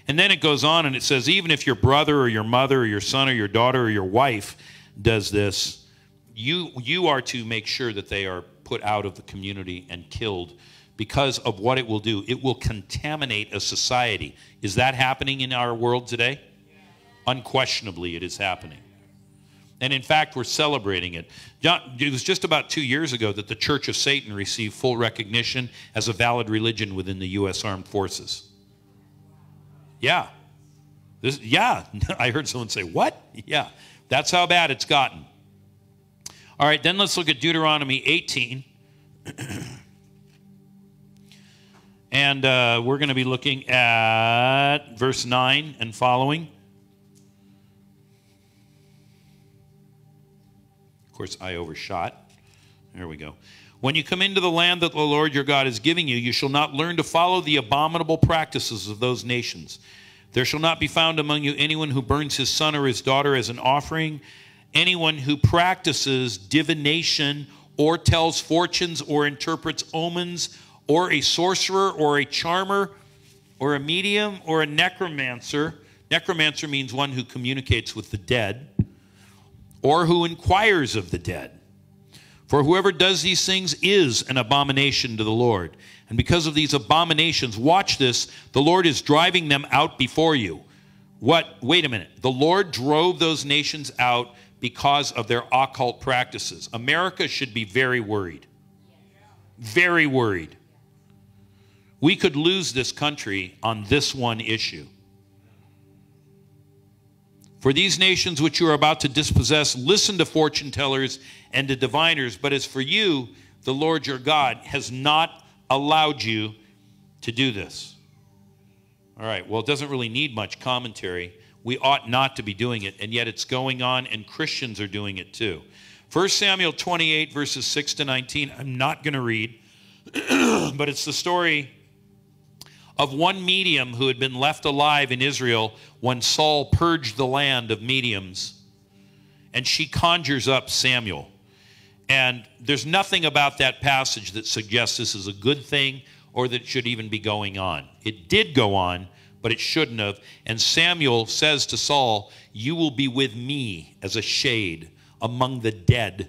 And then it goes on and it says, even if your brother or your mother or your son or your daughter or your wife does this, you, you are to make sure that they are put out of the community and killed because of what it will do. It will contaminate a society. Is that happening in our world today? Unquestionably, it is happening. And in fact, we're celebrating it. It was just about two years ago that the Church of Satan received full recognition as a valid religion within the U.S. Armed Forces. Yeah. This, yeah. I heard someone say, What? Yeah. That's how bad it's gotten. All right, then let's look at Deuteronomy 18. and uh, we're going to be looking at verse 9 and following. Course, I overshot. There we go. When you come into the land that the Lord your God is giving you, you shall not learn to follow the abominable practices of those nations. There shall not be found among you anyone who burns his son or his daughter as an offering anyone who practices divination or tells fortunes or interprets omens or a sorcerer or a charmer or a medium or a necromancer. Necromancer means one who communicates with the dead or who inquires of the dead. For whoever does these things is an abomination to the Lord. And because of these abominations, watch this, the Lord is driving them out before you. What? Wait a minute. The Lord drove those nations out because of their occult practices. America should be very worried. Very worried. We could lose this country on this one issue. For these nations which you are about to dispossess, listen to fortune tellers and to diviners. But as for you, the Lord your God has not allowed you to do this. All right, well, it doesn't really need much commentary we ought not to be doing it, and yet it's going on, and Christians are doing it too. 1 Samuel 28, verses 6 to 19, I'm not going to read, but it's the story of one medium who had been left alive in Israel when Saul purged the land of mediums. And she conjures up Samuel. And there's nothing about that passage that suggests this is a good thing or that should even be going on. It did go on, but it shouldn't have. And Samuel says to Saul, You will be with me as a shade among the dead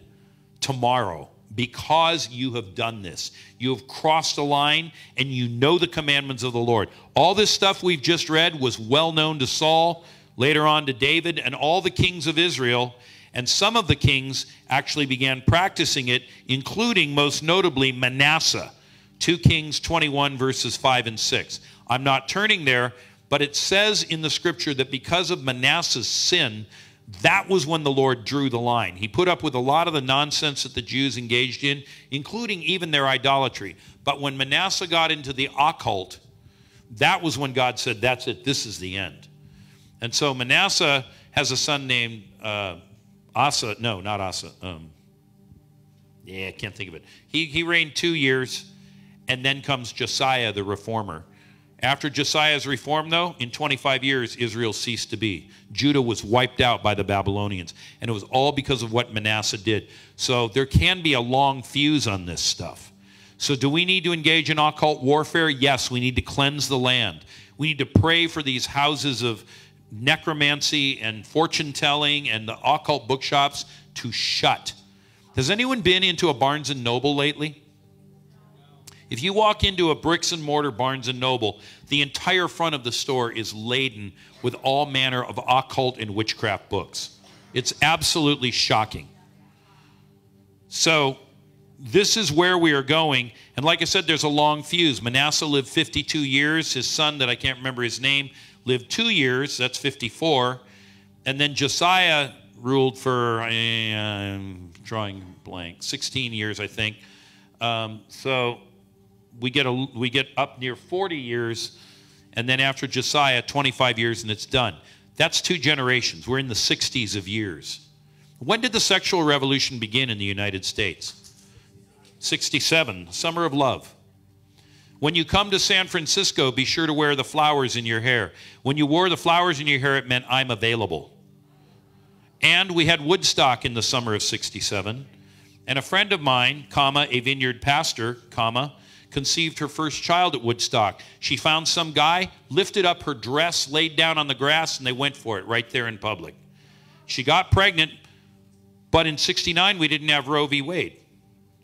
tomorrow because you have done this. You have crossed a line and you know the commandments of the Lord. All this stuff we've just read was well known to Saul, later on to David, and all the kings of Israel. And some of the kings actually began practicing it, including most notably Manasseh. 2 Kings 21, verses 5 and 6. I'm not turning there, but it says in the scripture that because of Manasseh's sin, that was when the Lord drew the line. He put up with a lot of the nonsense that the Jews engaged in, including even their idolatry. But when Manasseh got into the occult, that was when God said, That's it, this is the end. And so Manasseh has a son named uh, Asa. No, not Asa. Um, yeah, I can't think of it. He, he reigned two years, and then comes Josiah the reformer. After Josiah's reform, though, in 25 years, Israel ceased to be. Judah was wiped out by the Babylonians. And it was all because of what Manasseh did. So there can be a long fuse on this stuff. So, do we need to engage in occult warfare? Yes, we need to cleanse the land. We need to pray for these houses of necromancy and fortune telling and the occult bookshops to shut. Has anyone been into a Barnes and Noble lately? If you walk into a bricks and mortar Barnes and Noble, the entire front of the store is laden with all manner of occult and witchcraft books. It's absolutely shocking. So, this is where we are going. And like I said, there's a long fuse. Manasseh lived 52 years. His son, that I can't remember his name, lived two years. That's 54. And then Josiah ruled for, I'm drawing blank, 16 years, I think. Um, so we get, a, we get up near 40 years, and then after Josiah, 25 years, and it's done. That's two generations. We're in the 60s of years. When did the sexual revolution begin in the United States? 67, Summer of Love. When you come to San Francisco, be sure to wear the flowers in your hair. When you wore the flowers in your hair, it meant I'm available. And we had Woodstock in the summer of 67. And a friend of mine, comma, a vineyard pastor, comma, conceived her first child at Woodstock. She found some guy, lifted up her dress, laid down on the grass, and they went for it right there in public. She got pregnant, but in 69 we didn't have Roe v. Wade,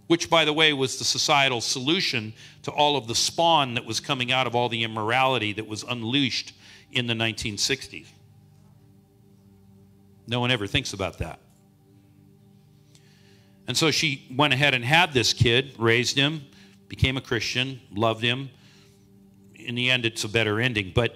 which, by the way, was the societal solution to all of the spawn that was coming out of all the immorality that was unleashed in the 1960s. No one ever thinks about that. And so she went ahead and had this kid, raised him, became a Christian, loved him. In the end, it's a better ending. But,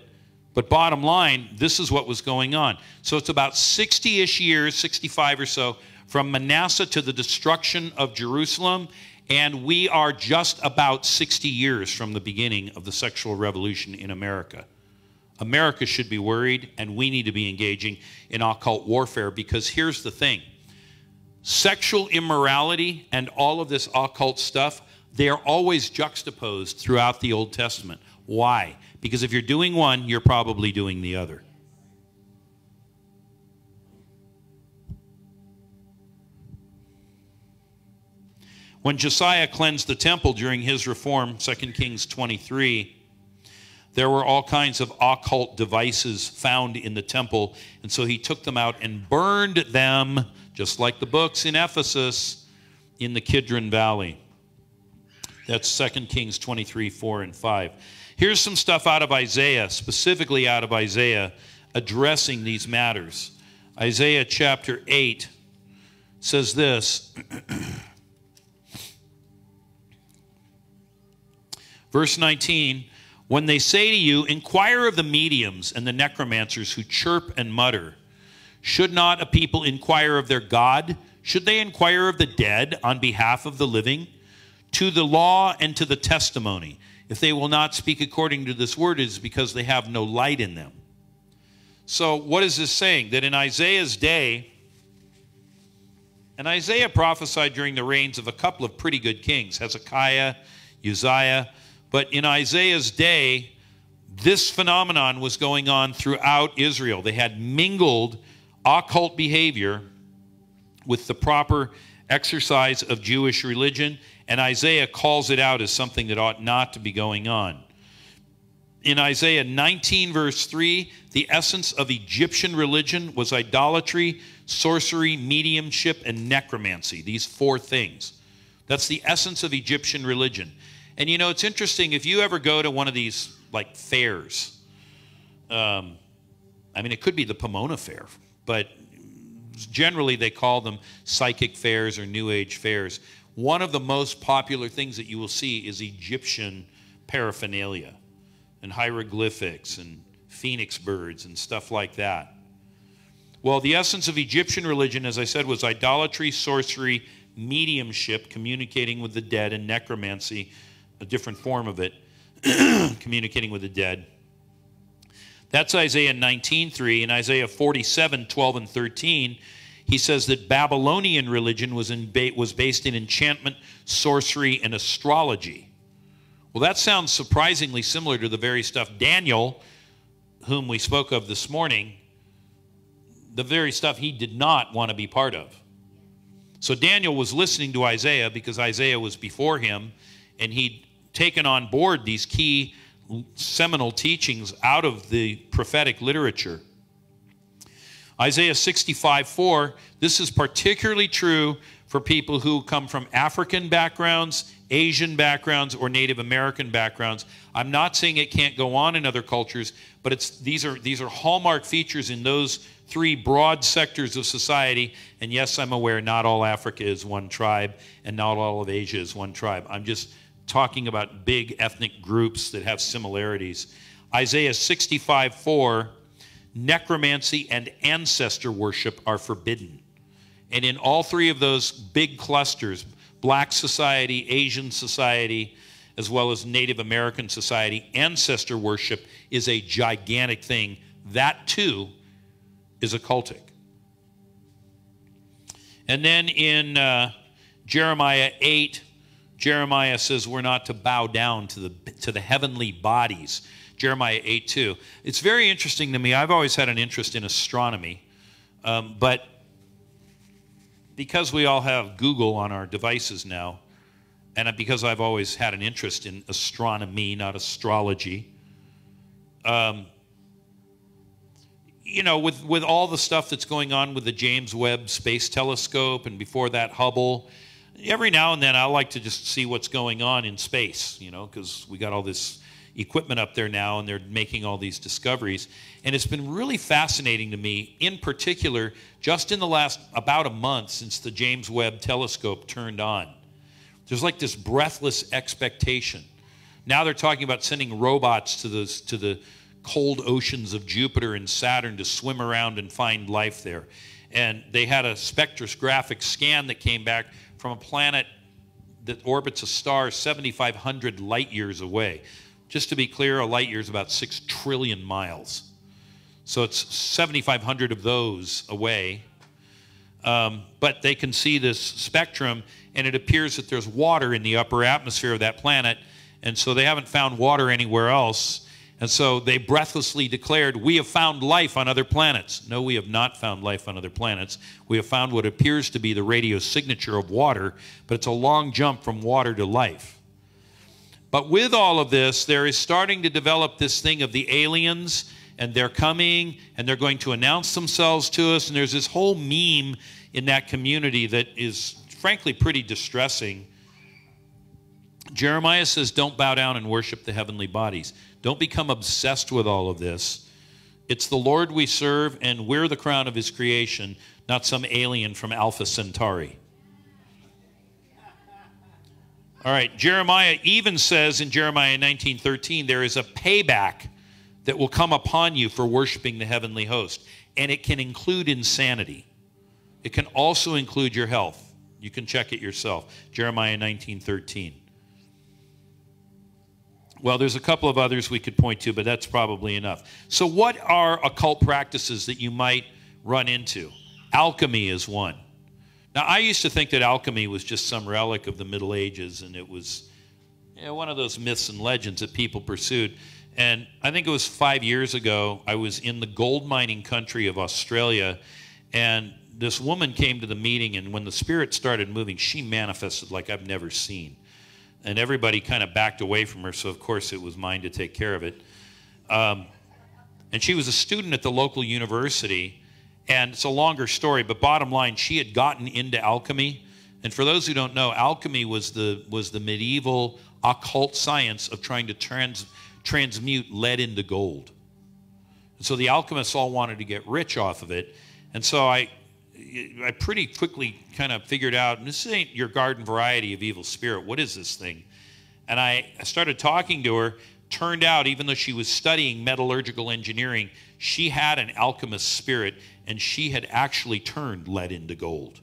but bottom line, this is what was going on. So it's about 60 ish years, 65 or so, from Manasseh to the destruction of Jerusalem. And we are just about 60 years from the beginning of the sexual revolution in America. America should be worried, and we need to be engaging in occult warfare because here's the thing sexual immorality and all of this occult stuff, they are always juxtaposed throughout the Old Testament. Why? Because if you're doing one, you're probably doing the other. When Josiah cleansed the temple during his reform, 2 Kings 23, there were all kinds of occult devices found in the temple, and so he took them out and burned them just like the books in Ephesus in the Kidron Valley. That's 2 Kings 23, 4, and 5. Here's some stuff out of Isaiah, specifically out of Isaiah, addressing these matters. Isaiah chapter 8 says this. Verse 19 When they say to you, Inquire of the mediums and the necromancers who chirp and mutter, should not a people inquire of their God? Should they inquire of the dead on behalf of the living? To the law and to the testimony. If they will not speak according to this word, it is because they have no light in them. So, what is this saying? That in Isaiah's day, and Isaiah prophesied during the reigns of a couple of pretty good kings, Hezekiah, Uzziah, but in Isaiah's day, this phenomenon was going on throughout Israel. They had mingled occult behavior with the proper exercise of Jewish religion, and Isaiah calls it out as something that ought not to be going on. In Isaiah 19, verse 3, the essence of Egyptian religion was idolatry, sorcery, mediumship, and necromancy. These four things. That's the essence of Egyptian religion. And you know, it's interesting if you ever go to one of these like fairs. Um, I mean, it could be the Pomona Fair, but generally they call them psychic fairs or New Age fairs. One of the most popular things that you will see is Egyptian paraphernalia and hieroglyphics and phoenix birds and stuff like that. Well, the essence of Egyptian religion, as I said, was idolatry, sorcery, mediumship, communicating with the dead, and necromancy, a different form of it, communicating with the dead. That's Isaiah 19:3 and Isaiah 47:12 and 13. He says that Babylonian religion was, in, was based in enchantment, sorcery, and astrology. Well, that sounds surprisingly similar to the very stuff Daniel, whom we spoke of this morning, the very stuff he did not want to be part of. So Daniel was listening to Isaiah because Isaiah was before him, and he'd taken on board these key seminal teachings out of the prophetic literature. Isaiah 65 4, this is particularly true for people who come from African backgrounds, Asian backgrounds, or Native American backgrounds. I'm not saying it can't go on in other cultures, but it's, these, are, these are hallmark features in those three broad sectors of society. And yes, I'm aware not all Africa is one tribe, and not all of Asia is one tribe. I'm just talking about big ethnic groups that have similarities. Isaiah 65 4, necromancy and ancestor worship are forbidden. And in all three of those big clusters, black society, Asian society, as well as Native American society, ancestor worship is a gigantic thing. That too is occultic. And then in uh, Jeremiah 8, Jeremiah says we're not to bow down to the, to the heavenly bodies. Jeremiah 8 2. It's very interesting to me. I've always had an interest in astronomy, um, but because we all have Google on our devices now, and because I've always had an interest in astronomy, not astrology, um, you know, with, with all the stuff that's going on with the James Webb Space Telescope and before that Hubble, every now and then I like to just see what's going on in space, you know, because we got all this equipment up there now, and they're making all these discoveries. And it's been really fascinating to me, in particular, just in the last about a month since the James Webb telescope turned on. There's like this breathless expectation. Now they're talking about sending robots to the, to the cold oceans of Jupiter and Saturn to swim around and find life there. And they had a spectroscopic scan that came back from a planet that orbits a star 7,500 light years away. Just to be clear, a light year is about 6 trillion miles. So it's 7,500 of those away. Um, but they can see this spectrum, and it appears that there's water in the upper atmosphere of that planet. And so they haven't found water anywhere else. And so they breathlessly declared, We have found life on other planets. No, we have not found life on other planets. We have found what appears to be the radio signature of water, but it's a long jump from water to life. But with all of this, there is starting to develop this thing of the aliens, and they're coming, and they're going to announce themselves to us. And there's this whole meme in that community that is, frankly, pretty distressing. Jeremiah says, Don't bow down and worship the heavenly bodies. Don't become obsessed with all of this. It's the Lord we serve, and we're the crown of his creation, not some alien from Alpha Centauri. All right, Jeremiah even says in Jeremiah 19:13 there is a payback that will come upon you for worshiping the heavenly host, and it can include insanity. It can also include your health. You can check it yourself. Jeremiah 19:13. Well, there's a couple of others we could point to, but that's probably enough. So, what are occult practices that you might run into? Alchemy is one. Now, I used to think that alchemy was just some relic of the Middle Ages and it was you know, one of those myths and legends that people pursued. And I think it was five years ago, I was in the gold mining country of Australia, and this woman came to the meeting, and when the spirit started moving, she manifested like I've never seen and everybody kind of backed away from her. So of course it was mine to take care of it. Um, and she was a student at the local university, and it's a longer story. But bottom line, she had gotten into alchemy. And for those who don't know, alchemy was the was the medieval occult science of trying to trans, transmute lead into gold. And so the alchemists all wanted to get rich off of it. And so I I pretty quickly kind of figured out this ain't your garden variety of evil spirit. What is this thing? And I started talking to her. Turned out, even though she was studying metallurgical engineering, she had an alchemist spirit and she had actually turned lead into gold.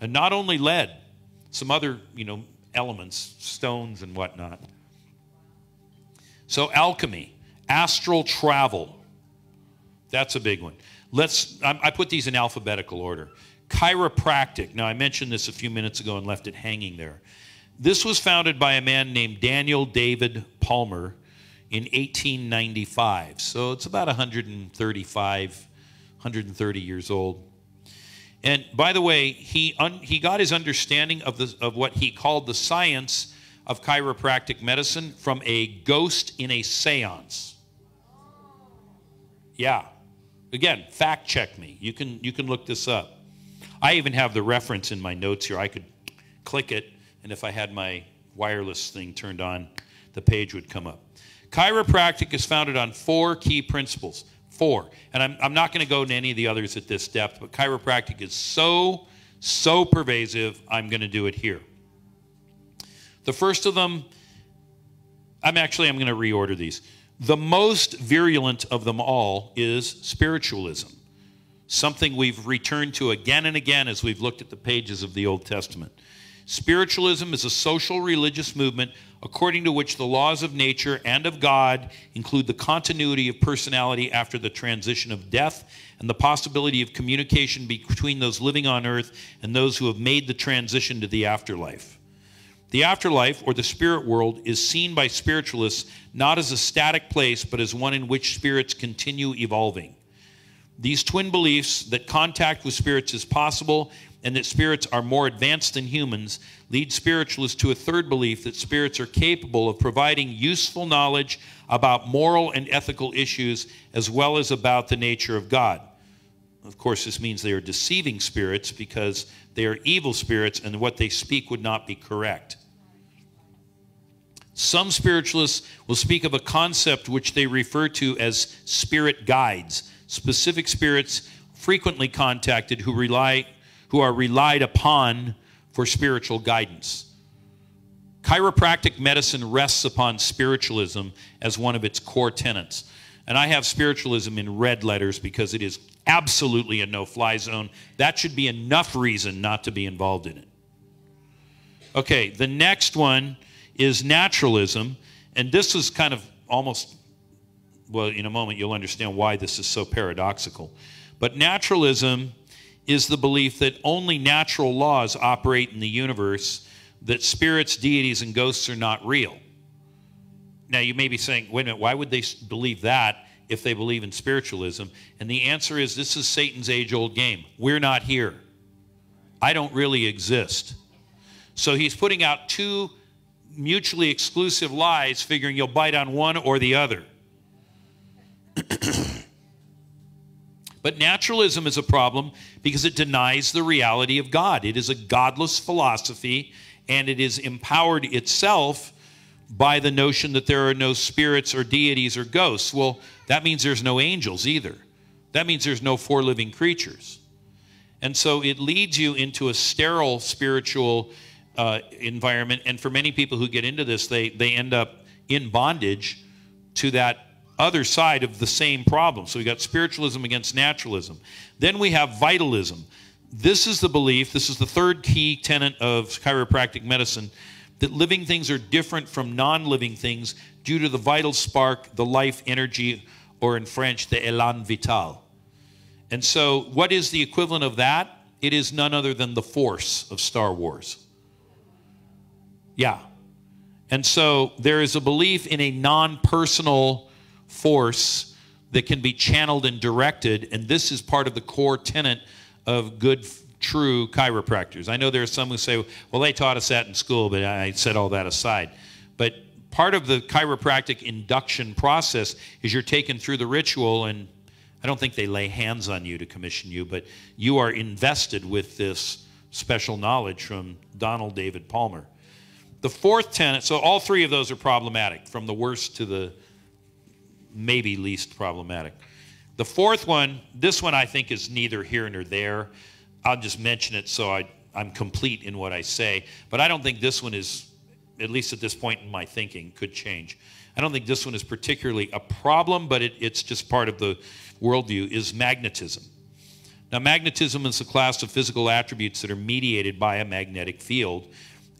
And not only lead, some other, you know, elements, stones and whatnot. So, alchemy, astral travel, that's a big one. Let's, I put these in alphabetical order. Chiropractic. Now, I mentioned this a few minutes ago and left it hanging there. This was founded by a man named Daniel David Palmer in 1895. So it's about 135, 130 years old. And by the way, he, he got his understanding of, the, of what he called the science of chiropractic medicine from a ghost in a seance. Yeah. Again, fact check me. You can, you can look this up. I even have the reference in my notes here. I could click it, and if I had my wireless thing turned on, the page would come up. Chiropractic is founded on four key principles. Four. And I'm, I'm not going to go into any of the others at this depth, but chiropractic is so, so pervasive, I'm going to do it here. The first of them, I'm actually, I'm going to reorder these. The most virulent of them all is spiritualism, something we've returned to again and again as we've looked at the pages of the Old Testament. Spiritualism is a social religious movement according to which the laws of nature and of God include the continuity of personality after the transition of death and the possibility of communication between those living on earth and those who have made the transition to the afterlife. The afterlife, or the spirit world, is seen by spiritualists not as a static place, but as one in which spirits continue evolving. These twin beliefs that contact with spirits is possible and that spirits are more advanced than humans lead spiritualists to a third belief that spirits are capable of providing useful knowledge about moral and ethical issues as well as about the nature of God. Of course, this means they are deceiving spirits because they are evil spirits and what they speak would not be correct. Some spiritualists will speak of a concept which they refer to as spirit guides, specific spirits frequently contacted who rely who are relied upon for spiritual guidance. Chiropractic medicine rests upon spiritualism as one of its core tenets. And I have spiritualism in red letters because it is absolutely a no fly zone. That should be enough reason not to be involved in it. Okay, the next one is naturalism. And this is kind of almost, well, in a moment you'll understand why this is so paradoxical. But naturalism is the belief that only natural laws operate in the universe, that spirits, deities, and ghosts are not real. Now, you may be saying, wait a minute, why would they believe that if they believe in spiritualism? And the answer is this is Satan's age old game. We're not here. I don't really exist. So he's putting out two mutually exclusive lies, figuring you'll bite on one or the other. but naturalism is a problem because it denies the reality of God. It is a godless philosophy, and it is empowered itself by the notion that there are no spirits or deities or ghosts. Well, that means there's no angels either. That means there's no four living creatures. And so it leads you into a sterile spiritual uh, environment. And for many people who get into this, they, they end up in bondage to that other side of the same problem. So we got spiritualism against naturalism. Then we have vitalism. This is the belief, this is the third key tenet of chiropractic medicine, that living things are different from non living things due to the vital spark, the life energy, or in French, the élan vital. And so, what is the equivalent of that? It is none other than the force of Star Wars. Yeah. And so there is a belief in a non personal force that can be channeled and directed. And this is part of the core tenet of good, true chiropractors. I know there are some who say, well, they taught us that in school, but I set all that aside. But part of the chiropractic induction process is you're taken through the ritual and I don't think they lay hands on you to commission you, but you are invested with this special knowledge from Donald David Palmer. The fourth tenet, so all three of those are problematic, from the worst to the maybe least problematic. The fourth one, this one I think is neither here nor there. I'll just mention it so I, I'm complete in what I say. But I don't think this one is, at least at this point in my thinking, could change. I don't think this one is particularly a problem, but it, it's just part of the worldview, is magnetism. Now, magnetism is a class of physical attributes that are mediated by a magnetic field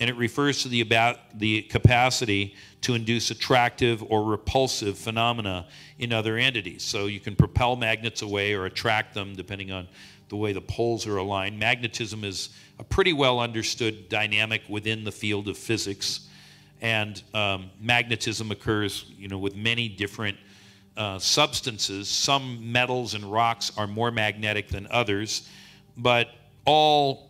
and it refers to the, about, the capacity to induce attractive or repulsive phenomena in other entities. So you can propel magnets away or attract them depending on the way the poles are aligned. Magnetism is a pretty well understood dynamic within the field of physics, and um, magnetism occurs, you know, with many different uh, substances. Some metals and rocks are more magnetic than others, but all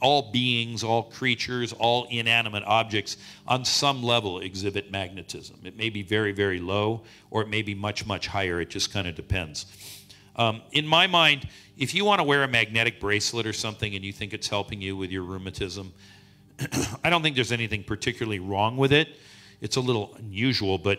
all beings, all creatures, all inanimate objects on some level exhibit magnetism. It may be very, very low, or it may be much, much higher. It just kind of depends. Um, in my mind, if you want to wear a magnetic bracelet or something and you think it's helping you with your rheumatism, I don't think there's anything particularly wrong with it. It's a little unusual, but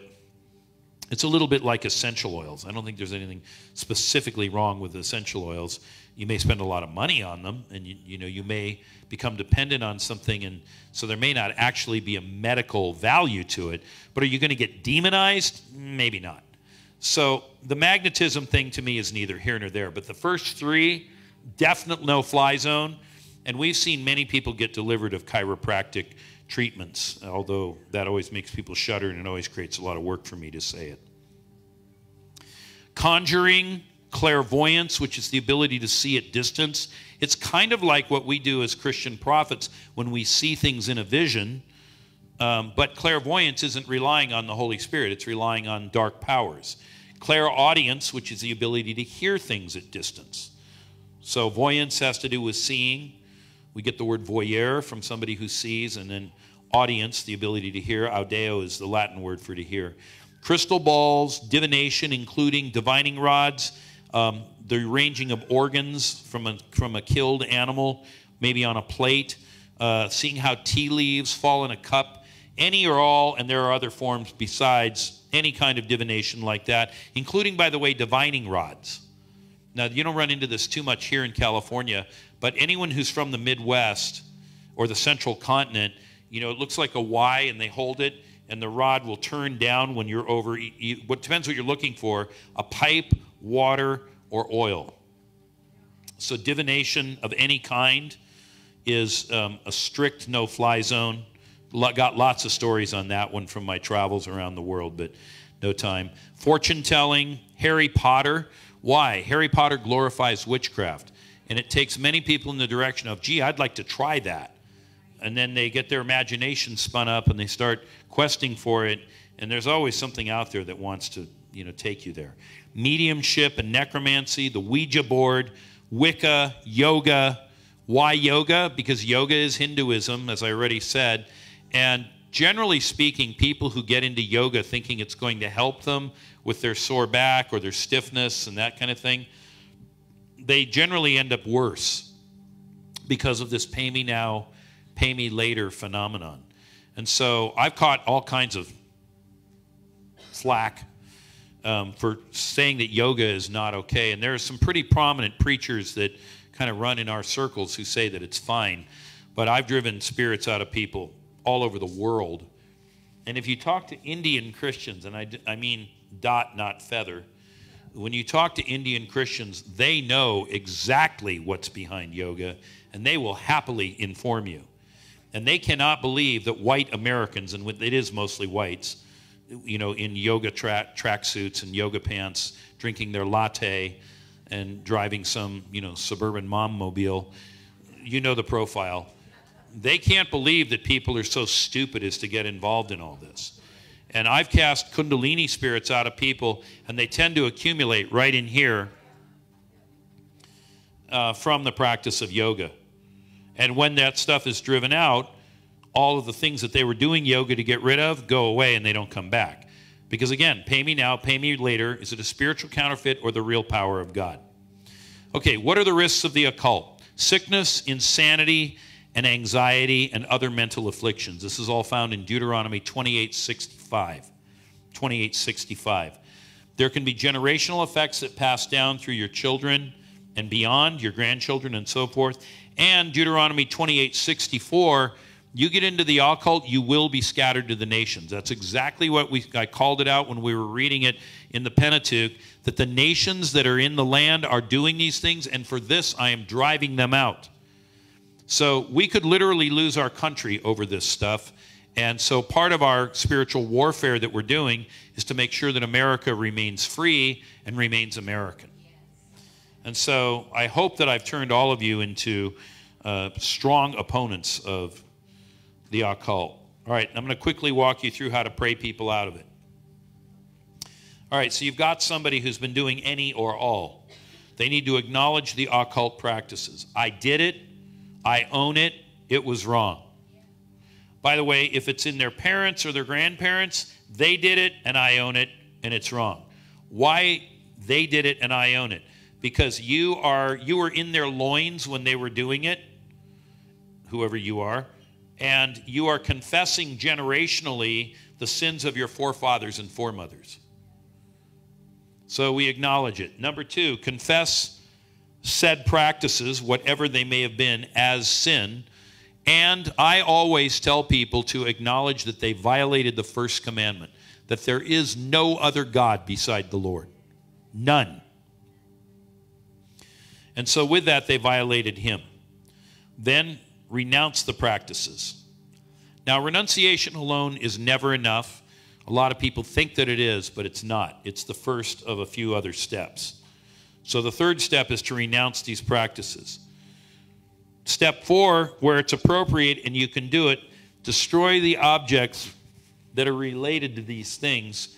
it's a little bit like essential oils. I don't think there's anything specifically wrong with essential oils you may spend a lot of money on them and you, you know you may become dependent on something and so there may not actually be a medical value to it but are you going to get demonized? Maybe not. So the magnetism thing to me is neither here nor there but the first three definite no fly zone and we've seen many people get delivered of chiropractic treatments although that always makes people shudder and it always creates a lot of work for me to say it. Conjuring clairvoyance, which is the ability to see at distance. It's kind of like what we do as Christian prophets when we see things in a vision. Um, but clairvoyance isn't relying on the Holy Spirit, it's relying on dark powers. Clairaudience, which is the ability to hear things at distance. So, voyance has to do with seeing. We get the word voyeur from somebody who sees, and then audience, the ability to hear. Audeo is the Latin word for to hear. Crystal balls, divination, including divining rods, um, the arranging of organs from a, from a killed animal, maybe on a plate, uh, seeing how tea leaves fall in a cup any or all, and there are other forms besides any kind of divination like that, including, by the way, divining rods. Now, you don't run into this too much here in California, but anyone who's from the Midwest or the central continent, you know, it looks like a Y and they hold it, and the rod will turn down when you're over. What depends what you're looking for a pipe, water, or oil. So, divination of any kind is um, a strict no fly zone. Got lots of stories on that one from my travels around the world, but no time. Fortune telling, Harry Potter. Why? Harry Potter glorifies witchcraft. And it takes many people in the direction of, gee, I'd like to try that. And then they get their imagination spun up and they start questing for it. And there's always something out there that wants to, you know, take you there. Mediumship and necromancy, the Ouija board, Wicca, yoga. Why yoga? Because yoga is Hinduism, as I already said. And generally speaking, people who get into yoga thinking it's going to help them with their sore back or their stiffness and that kind of thing, they generally end up worse because of this pay me now, pay me later phenomenon. And so I've caught all kinds of flack um, for saying that yoga is not okay. And there are some pretty prominent preachers that kind of run in our circles who say that it's fine. But I've driven spirits out of people all over the world. And if you talk to Indian Christians, and I, I mean dot, not feather, when you talk to Indian Christians, they know exactly what's behind yoga, and they will happily inform you. And they cannot believe that white Americans, and it is mostly whites, you know, in yoga track tracksuits and yoga pants, drinking their latte and driving some, you know, suburban mom mobile. You know the profile. They can't believe that people are so stupid as to get involved in all this. And I've cast Kundalini spirits out of people, and they tend to accumulate right in here uh, from the practice of yoga. And when that stuff is driven out, all of the things that they were doing yoga to get rid of go away and they don't come back. Because again, pay me now, pay me later. Is it a spiritual counterfeit or the real power of God? Okay, what are the risks of the occult? Sickness, insanity, and anxiety and other mental afflictions. This is all found in Deuteronomy 28:65. 28:65. There can be generational effects that pass down through your children and beyond, your grandchildren and so forth. And Deuteronomy 28:64 you get into the occult, you will be scattered to the nations. That's exactly what we I called it out when we were reading it in the Pentateuch that the nations that are in the land are doing these things and for this I am driving them out. So we could literally lose our country over this stuff. And so part of our spiritual warfare that we're doing is to make sure that America remains free and remains American. And so I hope that I've turned all of you into uh, strong opponents of the occult. All right, I'm going to quickly walk you through how to pray people out of it. All right, so you've got somebody who's been doing any or all. They need to acknowledge the occult practices. I did it, I own it, it was wrong. By the way, if it's in their parents or their grandparents, they did it and I own it and it's wrong. Why they did it and I own it? Because you are you were in their loins when they were doing it, whoever you are, and you are confessing generationally the sins of your forefathers and foremothers. So we acknowledge it. Number two, confess said practices, whatever they may have been, as sin. And I always tell people to acknowledge that they violated the first commandment that there is no other God beside the Lord. None. And so, with that, they violated him. Then renounce the practices. Now, renunciation alone is never enough. A lot of people think that it is, but it's not. It's the first of a few other steps. So, the third step is to renounce these practices. Step four, where it's appropriate and you can do it, destroy the objects that are related to these things.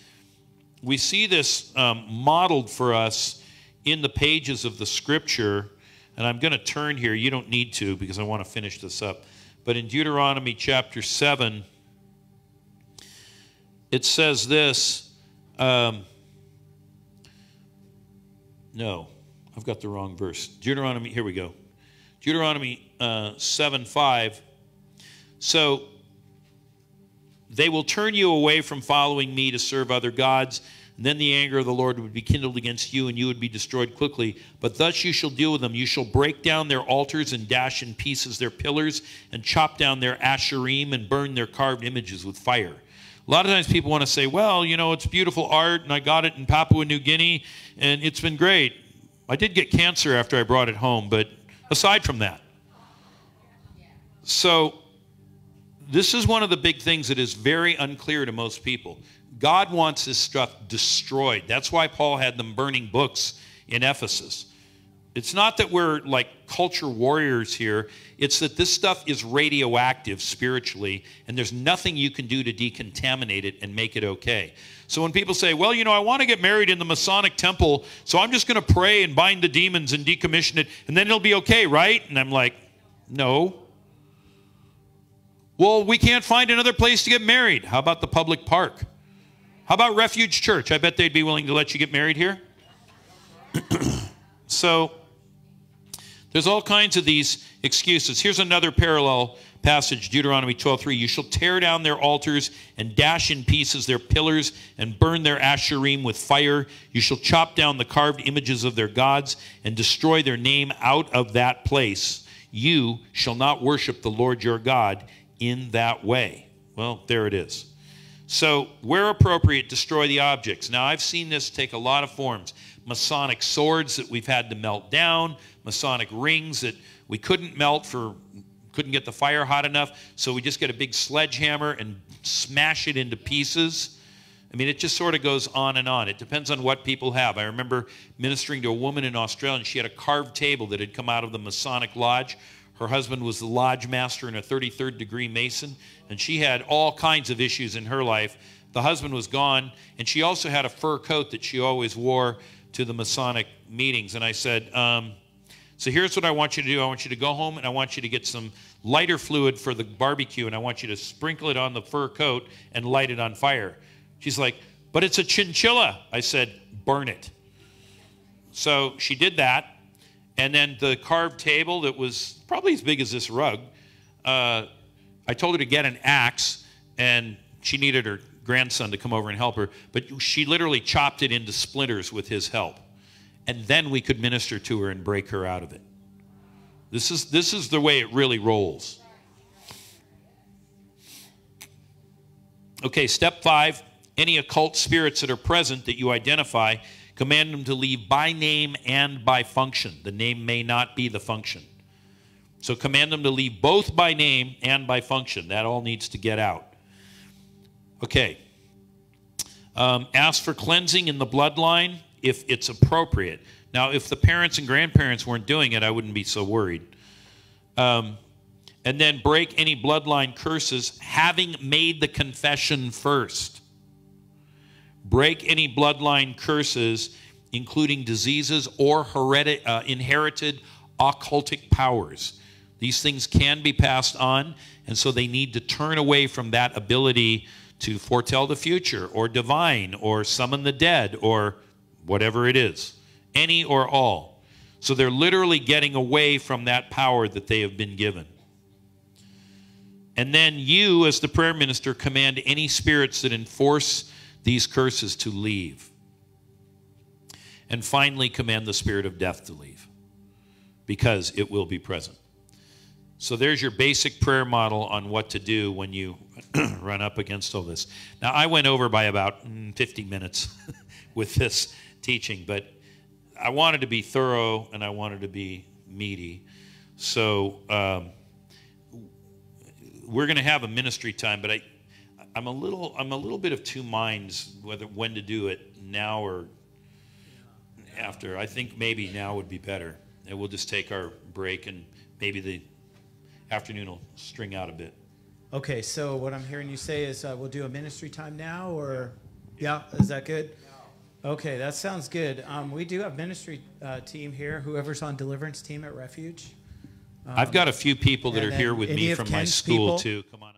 We see this um, modeled for us in the pages of the scripture and I'm going to turn here. You don't need to because I want to finish this up. But in Deuteronomy chapter 7, it says this. Um, no, I've got the wrong verse. Deuteronomy, here we go. Deuteronomy uh, 7 5. So they will turn you away from following me to serve other gods. And then the anger of the Lord would be kindled against you, and you would be destroyed quickly. But thus you shall deal with them. You shall break down their altars and dash in pieces their pillars, and chop down their asherim and burn their carved images with fire. A lot of times people want to say, well, you know, it's beautiful art, and I got it in Papua New Guinea, and it's been great. I did get cancer after I brought it home, but aside from that. So, this is one of the big things that is very unclear to most people. God wants this stuff destroyed. That's why Paul had them burning books in Ephesus. It's not that we're like culture warriors here, it's that this stuff is radioactive spiritually, and there's nothing you can do to decontaminate it and make it okay. So when people say, well, you know, I want to get married in the Masonic temple, so I'm just going to pray and bind the demons and decommission it, and then it'll be okay, right? And I'm like, no. Well, we can't find another place to get married. How about the public park? How about Refuge Church? I bet they'd be willing to let you get married here. so, there's all kinds of these excuses. Here's another parallel passage, Deuteronomy 12:3. You shall tear down their altars and dash in pieces their pillars and burn their asherim with fire. You shall chop down the carved images of their gods and destroy their name out of that place. You shall not worship the Lord your God in that way. Well, there it is. So, where appropriate, destroy the objects. Now, I've seen this take a lot of forms. Masonic swords that we've had to melt down, Masonic rings that we couldn't melt for, couldn't get the fire hot enough, so we just get a big sledgehammer and smash it into pieces. I mean, it just sort of goes on and on. It depends on what people have. I remember ministering to a woman in Australia, and she had a carved table that had come out of the Masonic Lodge. Her husband was the lodge master and a 33rd degree Mason, and she had all kinds of issues in her life. The husband was gone, and she also had a fur coat that she always wore to the Masonic meetings. And I said, um, So here's what I want you to do I want you to go home and I want you to get some lighter fluid for the barbecue, and I want you to sprinkle it on the fur coat and light it on fire. She's like, But it's a chinchilla. I said, Burn it. So she did that. And then the carved table that was probably as big as this rug, uh, I told her to get an axe, and she needed her grandson to come over and help her, but she literally chopped it into splinters with his help. And then we could minister to her and break her out of it. This is, this is the way it really rolls. Okay, step five any occult spirits that are present that you identify, command them to leave by name and by function. The name may not be the function. So command them to leave both by name and by function. That all needs to get out. Okay. Um, ask for cleansing in the bloodline if it's appropriate. Now, if the parents and grandparents weren't doing it, I wouldn't be so worried. Um, and then break any bloodline curses, having made the confession first. Break any bloodline curses, including diseases or heredi- uh, inherited occultic powers. These things can be passed on, and so they need to turn away from that ability to foretell the future or divine or summon the dead or whatever it is, any or all. So they're literally getting away from that power that they have been given. And then you, as the prayer minister, command any spirits that enforce these curses to leave. And finally, command the spirit of death to leave because it will be present. So there's your basic prayer model on what to do when you run up against all this. Now, I went over by about mm, 50 minutes with this teaching, but I wanted to be thorough and I wanted to be meaty. So um, we're going to have a ministry time, but I, I'm a little, I'm a little bit of two minds whether when to do it now or after. I think maybe now would be better, and we'll just take our break and maybe the afternoon will string out a bit. Okay, so what I'm hearing you say is uh, we'll do a ministry time now, or yeah, is that good? Okay, that sounds good. Um, we do have ministry uh, team here. Whoever's on deliverance team at Refuge. I've got a few people that are here with me from my school people? too. Come on.